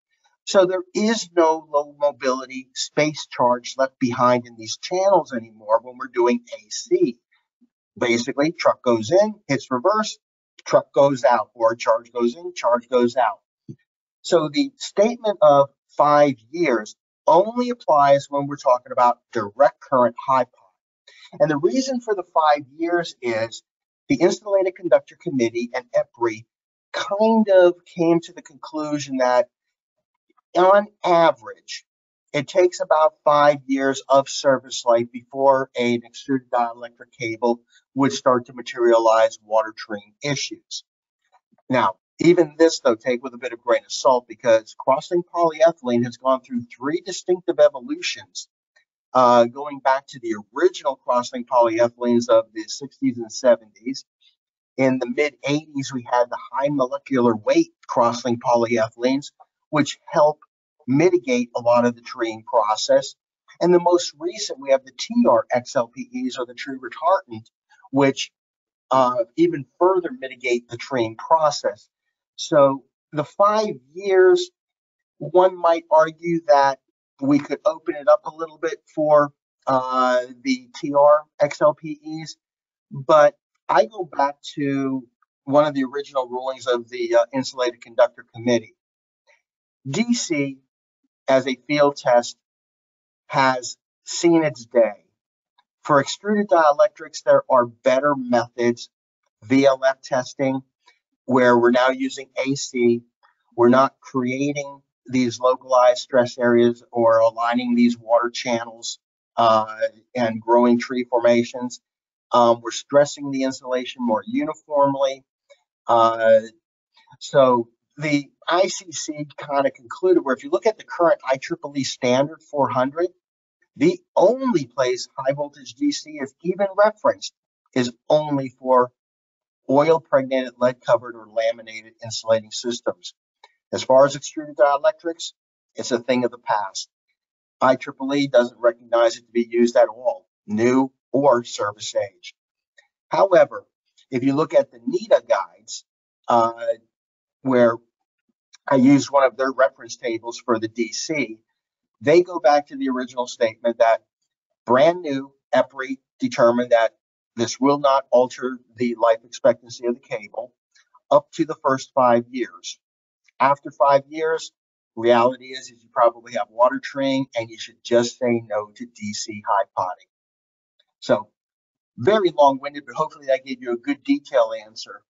So there is no low mobility space charge left behind in these channels anymore when we're doing AC. Basically, truck goes in, hits reverse, truck goes out, or charge goes in, charge goes out. So the statement of five years only applies when we're talking about direct current HiPot. And the reason for the five years is the Insulated Conductor Committee and EPRI kind of came to the conclusion that on average, it takes about five years of service life before an extruded dielectric cable would start to materialize water treeing issues. Now, even this, though, take with a bit of grain of salt because cross-linked polyethylene has gone through three distinctive evolutions, uh, going back to the original cross-linked polyethylenes of the 60s and 70s. In the mid 80s, we had the high molecular weight cross-linked polyethylenes, which help mitigate a lot of the treeing process. And the most recent, we have the TR XLPEs or the tree retardant, which uh, even further mitigate the treeing process. So the five years, one might argue that we could open it up a little bit for uh, the TR XLPEs, but I go back to one of the original rulings of the uh, Insulated Conductor Committee. DC, as a field test, has seen its day. For extruded dielectrics, there are better methods, VLF testing, where we're now using AC. We're not creating these localized stress areas or aligning these water channels uh, and growing tree formations. Um, we're stressing the insulation more uniformly. Uh, so the ICC kind of concluded where if you look at the current IEEE standard 400, the only place high voltage DC is even referenced is only for oil pregnated, lead covered, or laminated insulating systems. As far as extruded dielectrics, it's a thing of the past. IEEE doesn't recognize it to be used at all, new or service age. However, if you look at the NETA guides, uh, where I used one of their reference tables for the DC, they go back to the original statement that brand new EPRI determined that this will not alter the life expectancy of the cable up to the first five years. After five years, reality is, is you probably have water treeing and you should just say no to DC high potting. So very long-winded, but hopefully that gave you a good detail answer.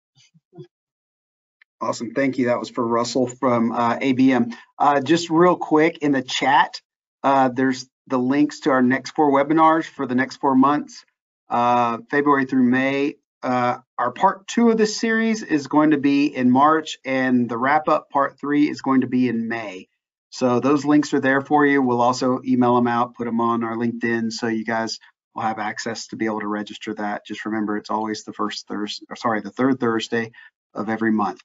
Awesome. Thank you. That was for Russell from uh, ABM. Uh, just real quick in the chat, uh, there's the links to our next four webinars for the next four months, uh, February through May. Uh, our part two of this series is going to be in March and the wrap up part three is going to be in May. So those links are there for you. We'll also email them out, put them on our LinkedIn so you guys will have access to be able to register that. Just remember, it's always the first Thursday, sorry, the third Thursday of every month.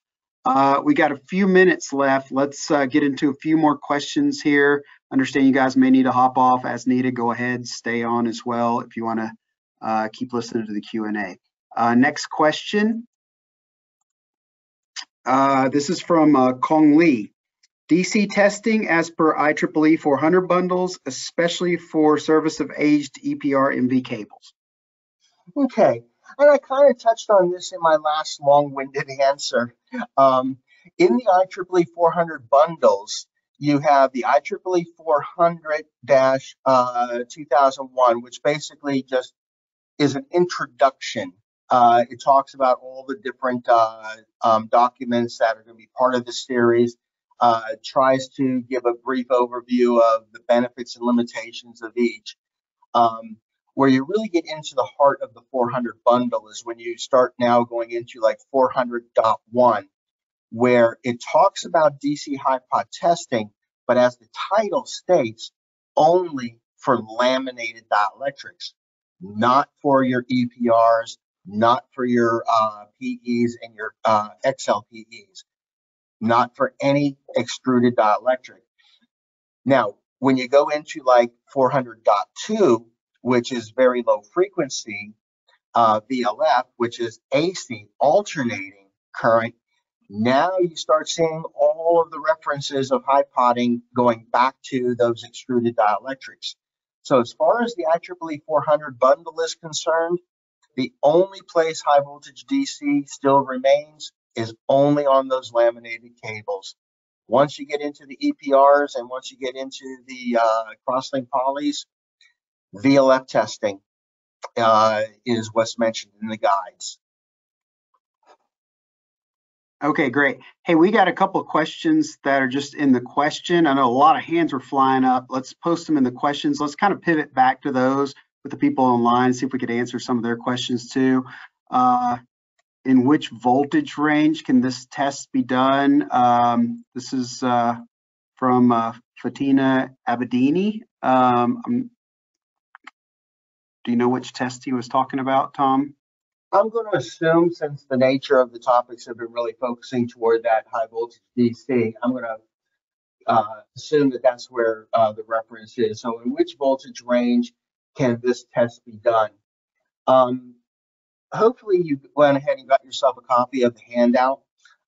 Uh, we got a few minutes left. Let's uh, get into a few more questions here. Understand you guys may need to hop off as needed. Go ahead, stay on as well if you want to uh, keep listening to the Q&A. Uh, next question. Uh, this is from uh, Kong Lee. DC testing as per IEEE 400 bundles, especially for service of aged EPR MV cables. Okay, and I kind of touched on this in my last long-winded answer. Um, in the IEEE 400 bundles, you have the IEEE 400-2001, uh, which basically just is an introduction uh, it talks about all the different uh, um, documents that are going to be part of the series. Uh, tries to give a brief overview of the benefits and limitations of each. Um, where you really get into the heart of the 400 bundle is when you start now going into like 400.1, where it talks about DC high pot testing, but as the title states, only for laminated dielectrics, not for your EPRs, not for your uh, PEs and your uh, XLPEs, not for any extruded dielectric. Now, when you go into like 400.2, which is very low frequency, uh, VLF, which is AC alternating current, now you start seeing all of the references of high potting going back to those extruded dielectrics. So as far as the IEEE 400 bundle is concerned, the only place high voltage DC still remains is only on those laminated cables. Once you get into the EPRs and once you get into the uh, crosslink polys, VLF testing uh, is what's mentioned in the guides. Okay, great. Hey, we got a couple of questions that are just in the question. I know a lot of hands were flying up. Let's post them in the questions. Let's kind of pivot back to those with the people online, see if we could answer some of their questions too. Uh, in which voltage range can this test be done? Um, this is uh, from uh, Fatina Abedini. Um, do you know which test he was talking about, Tom? I'm going to assume since the nature of the topics have been really focusing toward that high voltage DC, I'm going to uh, assume that that's where uh, the reference is. So in which voltage range can this test be done? Um, hopefully you went ahead and got yourself a copy of the handout.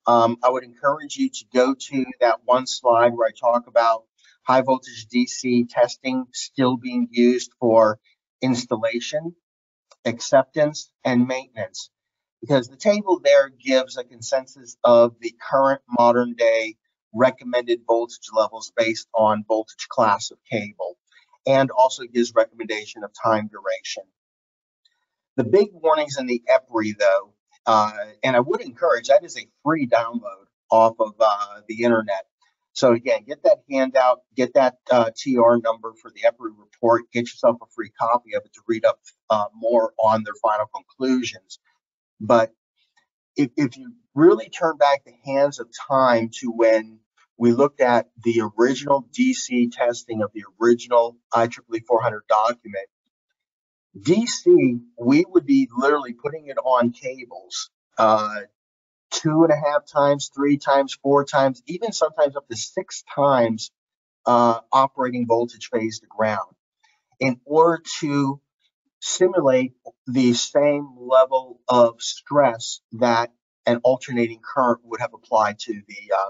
Um, I would encourage you to go to that one slide where I talk about high voltage DC testing still being used for installation, acceptance, and maintenance. Because the table there gives a consensus of the current modern day recommended voltage levels based on voltage class of cable and also gives recommendation of time duration. The big warnings in the EPRI though, uh, and I would encourage that is a free download off of uh, the internet. So again, get that handout, get that uh, TR number for the EPRI report, get yourself a free copy of it to read up uh, more on their final conclusions. But if, if you really turn back the hands of time to when we looked at the original DC testing of the original IEEE 400 document, DC, we would be literally putting it on cables uh, two and a half times, three times, four times, even sometimes up to six times uh, operating voltage phase to ground in order to simulate the same level of stress that an alternating current would have applied to the. Uh,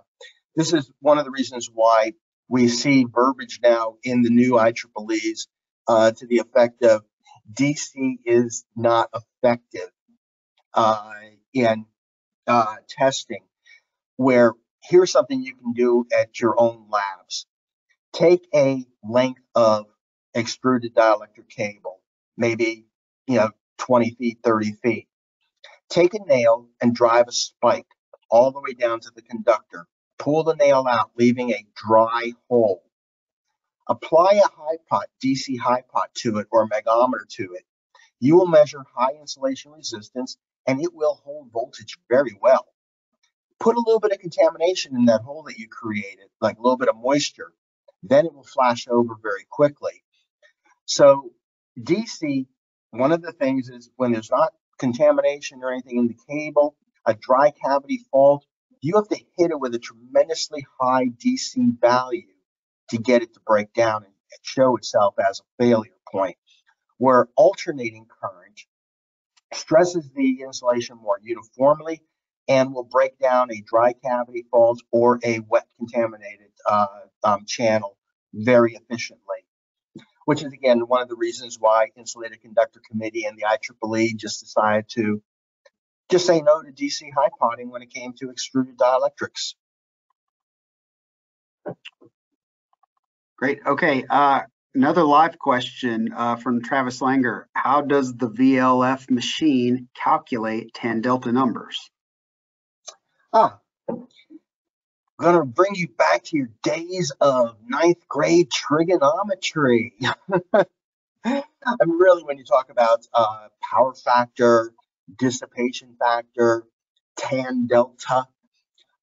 this is one of the reasons why we see verbiage now in the new IEEEs uh, to the effect of DC is not effective uh, in uh, testing, where here's something you can do at your own labs. Take a length of extruded dielectric cable, maybe, you know, 20 feet, 30 feet. Take a nail and drive a spike all the way down to the conductor. Pull the nail out, leaving a dry hole. Apply a high pot, DC HiPot to it or a megohmmeter to it. You will measure high insulation resistance and it will hold voltage very well. Put a little bit of contamination in that hole that you created, like a little bit of moisture, then it will flash over very quickly. So DC, one of the things is when there's not contamination or anything in the cable, a dry cavity fault, you have to hit it with a tremendously high DC value to get it to break down and show itself as a failure point. Where alternating current stresses the insulation more uniformly and will break down a dry cavity fault or a wet contaminated uh, um, channel very efficiently. Which is again one of the reasons why Insulated Conductor Committee and the IEEE just decided to just say no to DC high potting when it came to extruded dielectrics. Great. Okay. Uh, another live question uh, from Travis Langer. How does the VLF machine calculate tan delta numbers? Ah, I'm gonna bring you back to your days of ninth grade trigonometry. and really, when you talk about uh, power factor, dissipation factor, tan delta,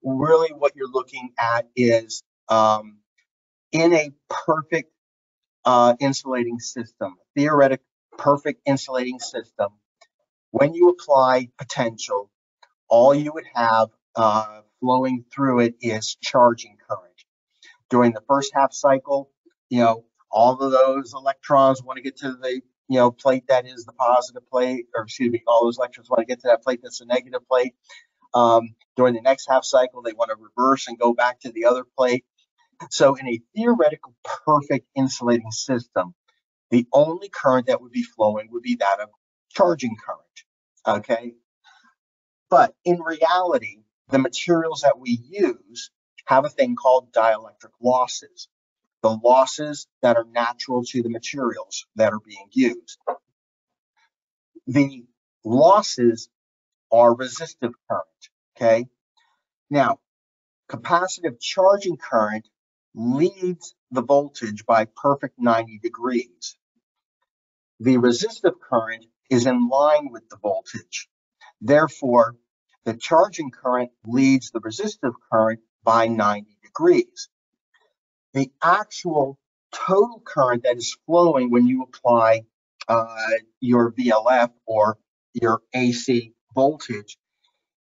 really what you're looking at is um, in a perfect uh, insulating system, theoretic perfect insulating system, when you apply potential, all you would have uh, flowing through it is charging current. During the first half cycle, you know, all of those electrons want to get to the you know plate that is the positive plate, or excuse me, all those electrons want to get to that plate that's the negative plate. Um, during the next half cycle, they want to reverse and go back to the other plate. So in a theoretical perfect insulating system, the only current that would be flowing would be that of charging current, okay? But in reality, the materials that we use have a thing called dielectric losses, the losses that are natural to the materials that are being used. The losses are resistive current, okay? Now, capacitive charging current leads the voltage by perfect 90 degrees. The resistive current is in line with the voltage. Therefore, the charging current leads the resistive current by 90 degrees. The actual total current that is flowing when you apply uh, your VLF or your AC voltage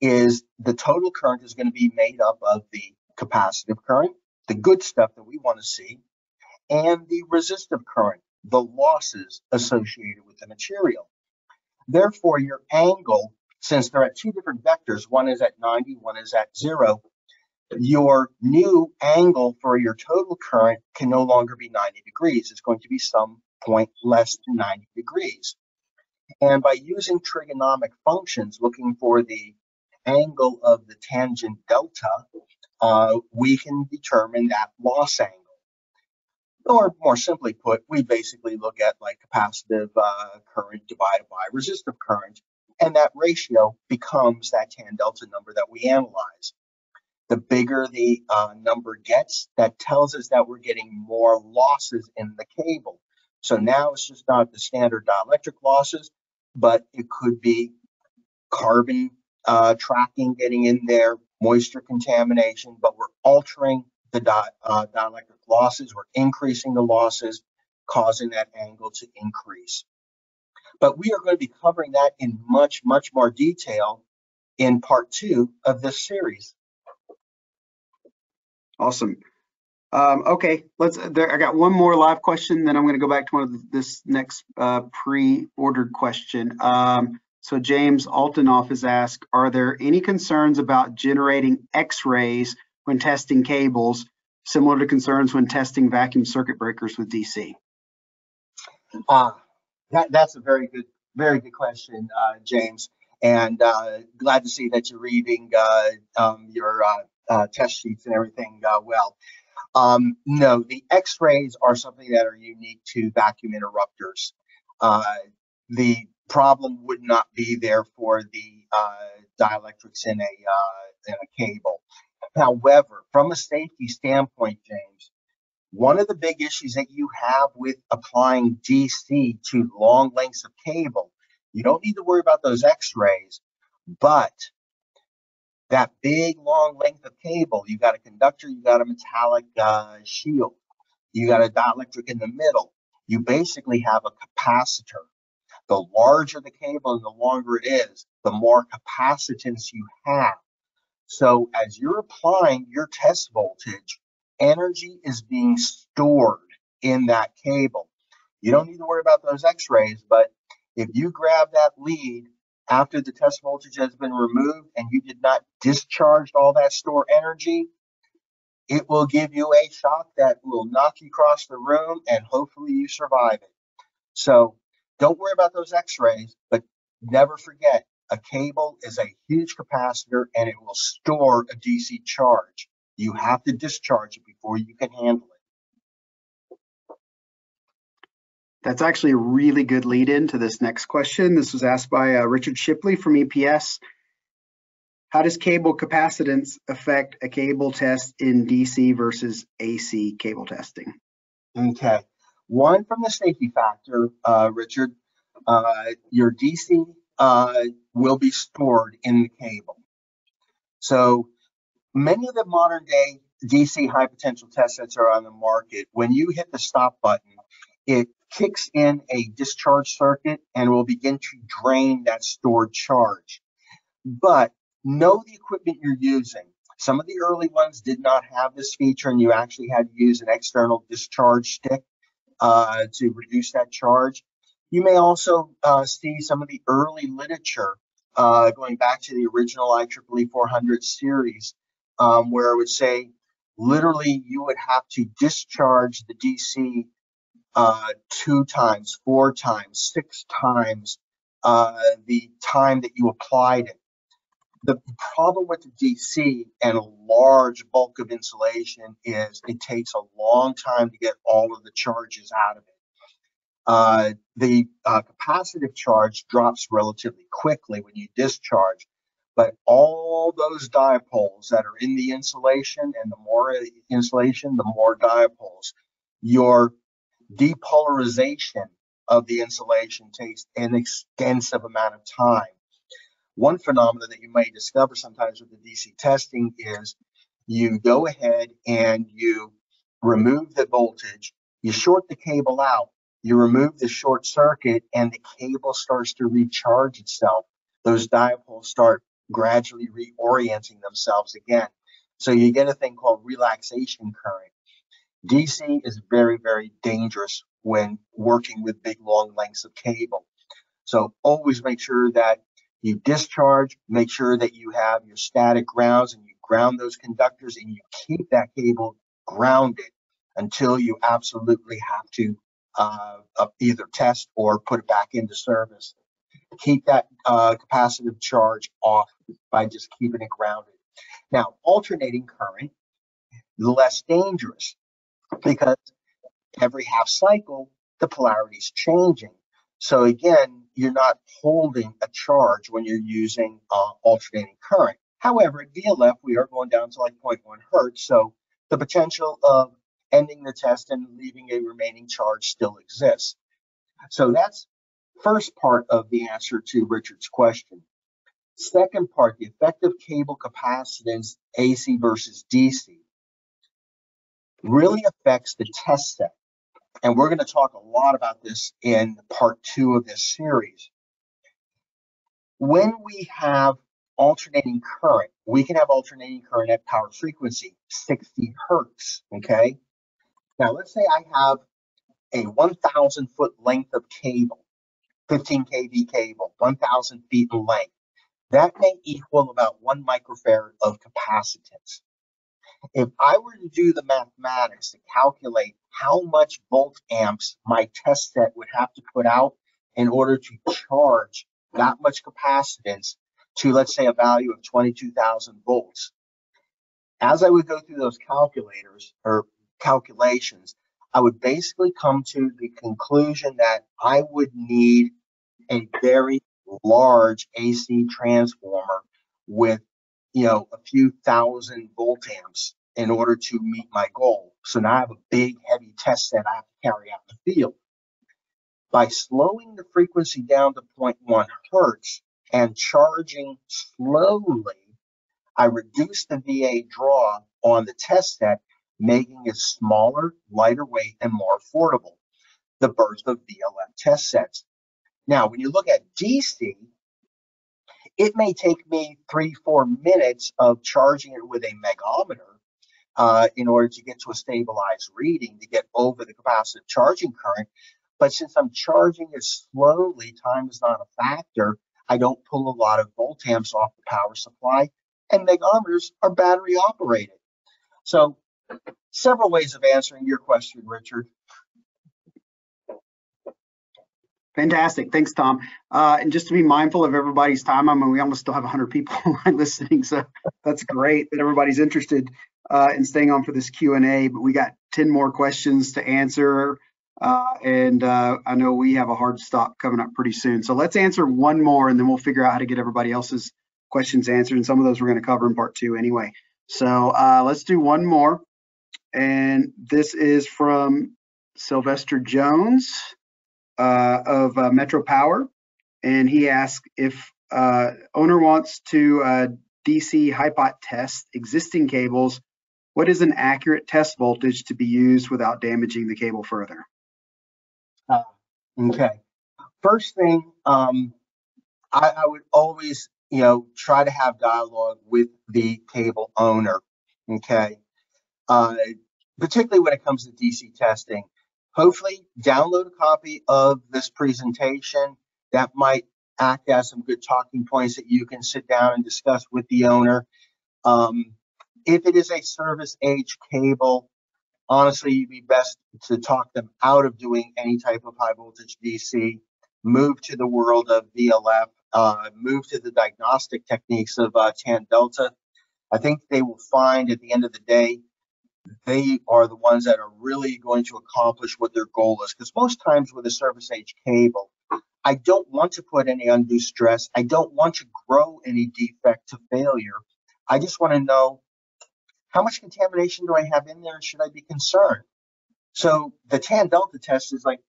is the total current is going to be made up of the capacitive current, the good stuff that we want to see, and the resistive current, the losses associated with the material. Therefore, your angle, since they're at two different vectors, one is at 90, one is at zero, your new angle for your total current can no longer be 90 degrees. It's going to be some point less than 90 degrees. And by using trigonomic functions, looking for the angle of the tangent delta, uh, we can determine that loss angle. Or more simply put, we basically look at like capacitive uh, current divided by resistive current, and that ratio becomes that tan delta number that we analyze. The bigger the uh, number gets, that tells us that we're getting more losses in the cable. So now it's just not the standard dielectric losses, but it could be carbon uh, tracking getting in there, moisture contamination, but we're altering the di uh, dielectric losses, we're increasing the losses, causing that angle to increase. But we are going to be covering that in much, much more detail in part two of this series. Awesome. Um, okay, let's. There, I got one more live question, then I'm going to go back to one of the, this next uh, pre-ordered question. Um, so James Altenoff has asked, are there any concerns about generating X-rays when testing cables, similar to concerns when testing vacuum circuit breakers with DC? Uh, that, that's a very good, very good question, uh, James. And uh, glad to see that you're reading uh, um, your uh, uh, test sheets and everything well. Um, no, the X-rays are something that are unique to vacuum interrupters. The problem would not be there for the uh, dielectrics in a uh, in a cable. However, from a safety standpoint, James, one of the big issues that you have with applying DC to long lengths of cable, you don't need to worry about those X-rays, but that big long length of cable. You got a conductor, you got a metallic uh, shield, you got a dielectric in the middle. You basically have a capacitor. The larger the cable and the longer it is, the more capacitance you have. So as you're applying your test voltage, energy is being stored in that cable. You don't need to worry about those x-rays, but if you grab that lead after the test voltage has been removed and you did not discharge all that store energy, it will give you a shock that will knock you across the room and hopefully you survive it. So don't worry about those x-rays, but never forget a cable is a huge capacitor and it will store a DC charge. You have to discharge it before you can handle it. That's actually a really good lead in to this next question. This was asked by uh, Richard Shipley from EPS. How does cable capacitance affect a cable test in DC versus AC cable testing? Okay. One from the safety factor, uh, Richard, uh, your DC uh, will be stored in the cable. So many of the modern day DC high potential test sets are on the market. When you hit the stop button, it kicks in a discharge circuit and will begin to drain that stored charge. But know the equipment you're using. Some of the early ones did not have this feature, and you actually had to use an external discharge stick uh, to reduce that charge. You may also uh, see some of the early literature uh, going back to the original IEEE 400 series, um, where it would say literally you would have to discharge the DC uh, two times, four times, six times uh, the time that you applied it. The problem with the DC and a large bulk of insulation is it takes a long time to get all of the charges out of it. Uh, the uh, capacitive charge drops relatively quickly when you discharge, but all those dipoles that are in the insulation, and the more insulation, the more dipoles, your depolarization of the insulation takes an extensive amount of time. One phenomenon that you may discover sometimes with the DC testing is you go ahead and you remove the voltage, you short the cable out, you remove the short circuit, and the cable starts to recharge itself. Those dipoles start gradually reorienting themselves again. So you get a thing called relaxation current. DC is very, very dangerous when working with big long lengths of cable. So always make sure that you discharge, make sure that you have your static grounds and you ground those conductors and you keep that cable grounded until you absolutely have to uh, either test or put it back into service. Keep that uh, capacitive charge off by just keeping it grounded. Now, alternating current, less dangerous because every half cycle, the polarity is changing. So again, you're not holding a charge when you're using uh, alternating current. However, at VLF, we are going down to like 0.1 hertz. So the potential of ending the test and leaving a remaining charge still exists. So that's first part of the answer to Richard's question. Second part, the effective cable capacitance AC versus DC really affects the test set. And we're going to talk a lot about this in part two of this series. When we have alternating current, we can have alternating current at power frequency, 60 hertz, okay? Now, let's say I have a 1,000 foot length of cable, 15 kV cable, 1,000 feet in length. That may equal about one microfarad of capacitance. If I were to do the mathematics to calculate how much volt amps my test set would have to put out in order to charge that much capacitance to, let's say, a value of 22,000 volts, as I would go through those calculators or calculations, I would basically come to the conclusion that I would need a very large AC transformer with, you know, a few thousand volt amps in order to meet my goal. So now I have a big, heavy test set I have to carry out in the field. By slowing the frequency down to 0.1 hertz and charging slowly, I reduce the VA draw on the test set making it smaller, lighter weight, and more affordable. The birth of VLF test sets. Now, when you look at DC, it may take me three, four minutes of charging it with a megohmmeter uh, in order to get to a stabilized reading to get over the capacitive charging current. But since I'm charging it slowly, time is not a factor. I don't pull a lot of volt amps off the power supply, and megohmmeters are battery operated. So several ways of answering your question, Richard. Fantastic. Thanks, Tom. Uh, and just to be mindful of everybody's time, I mean, we almost still have 100 people listening, so that's great that everybody's interested uh, in staying on for this Q&A, but we got 10 more questions to answer, uh, and uh, I know we have a hard stop coming up pretty soon. So let's answer one more, and then we'll figure out how to get everybody else's questions answered, and some of those we're going to cover in part two anyway. So uh, let's do one more. And this is from Sylvester Jones of uh, Metro Power. And he asks if uh, owner wants to uh, DC HiPot test existing cables, what is an accurate test voltage to be used without damaging the cable further? Uh, okay. First thing, um, I, I would always, you know, try to have dialogue with the cable owner. Okay. Uh, particularly when it comes to DC testing. Hopefully, download a copy of this presentation. That might act as some good talking points that you can sit down and discuss with the owner. Um, if it is a service age cable, honestly, you'd be best to talk them out of doing any type of high voltage DC, move to the world of VLF, uh, move to the diagnostic techniques of uh, TAN Delta. I think they will find at the end of the day they are the ones that are really going to accomplish what their goal is. Because most times with a service age cable, I don't want to put any undue stress. I don't want to grow any defect to failure. I just want to know how much contamination do I have in there? Should I be concerned? So the TAN delta test is like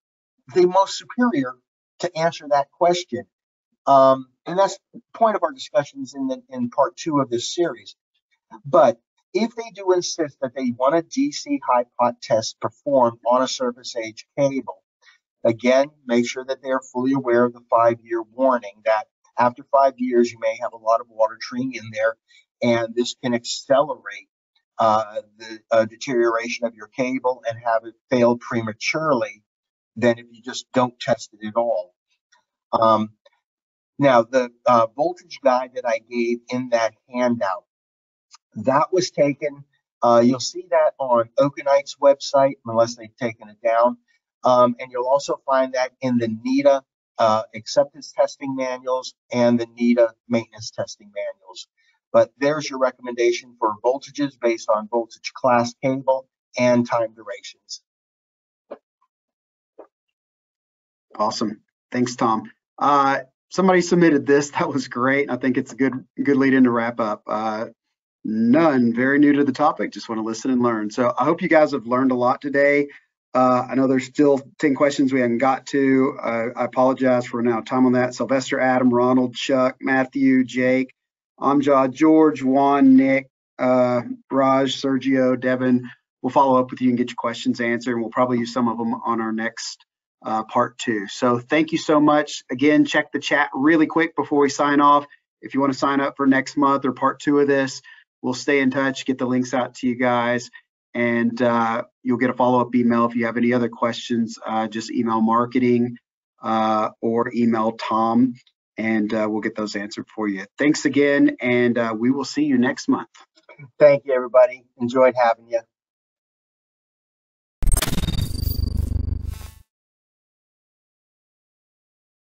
the most superior to answer that question. Um, and that's the point of our discussions in the, in part two of this series. But if they do insist that they want a DC high pot test performed on a surface age cable, again, make sure that they are fully aware of the five year warning that after five years, you may have a lot of water treeing in there, and this can accelerate uh, the uh, deterioration of your cable and have it fail prematurely than if you just don't test it at all. Um, now, the uh, voltage guide that I gave in that handout, that was taken. Uh, you'll see that on Okonite's website, unless they've taken it down. Um, and you'll also find that in the NETA uh, acceptance testing manuals and the NETA maintenance testing manuals. But there's your recommendation for voltages based on voltage class cable and time durations. Awesome. Thanks, Tom. Uh, somebody submitted this. That was great. I think it's a good good lead in to wrap up. Uh, none, very new to the topic. Just want to listen and learn. So I hope you guys have learned a lot today. Uh, I know there's still 10 questions we haven't got to. Uh, I apologize for now time on that. Sylvester, Adam, Ronald, Chuck, Matthew, Jake, Amjad, George, Juan, Nick, uh, Raj, Sergio, Devin. We'll follow up with you and get your questions answered, and we'll probably use some of them on our next uh, part two. So thank you so much. Again, check the chat really quick before we sign off. If you want to sign up for next month or part two of this, we'll stay in touch, get the links out to you guys, and uh, you'll get a follow-up email. If you have any other questions, uh, just email marketing uh, or email Tom, and uh, we'll get those answered for you. Thanks again, and uh, we will see you next month. Thank you, everybody. Enjoyed having you.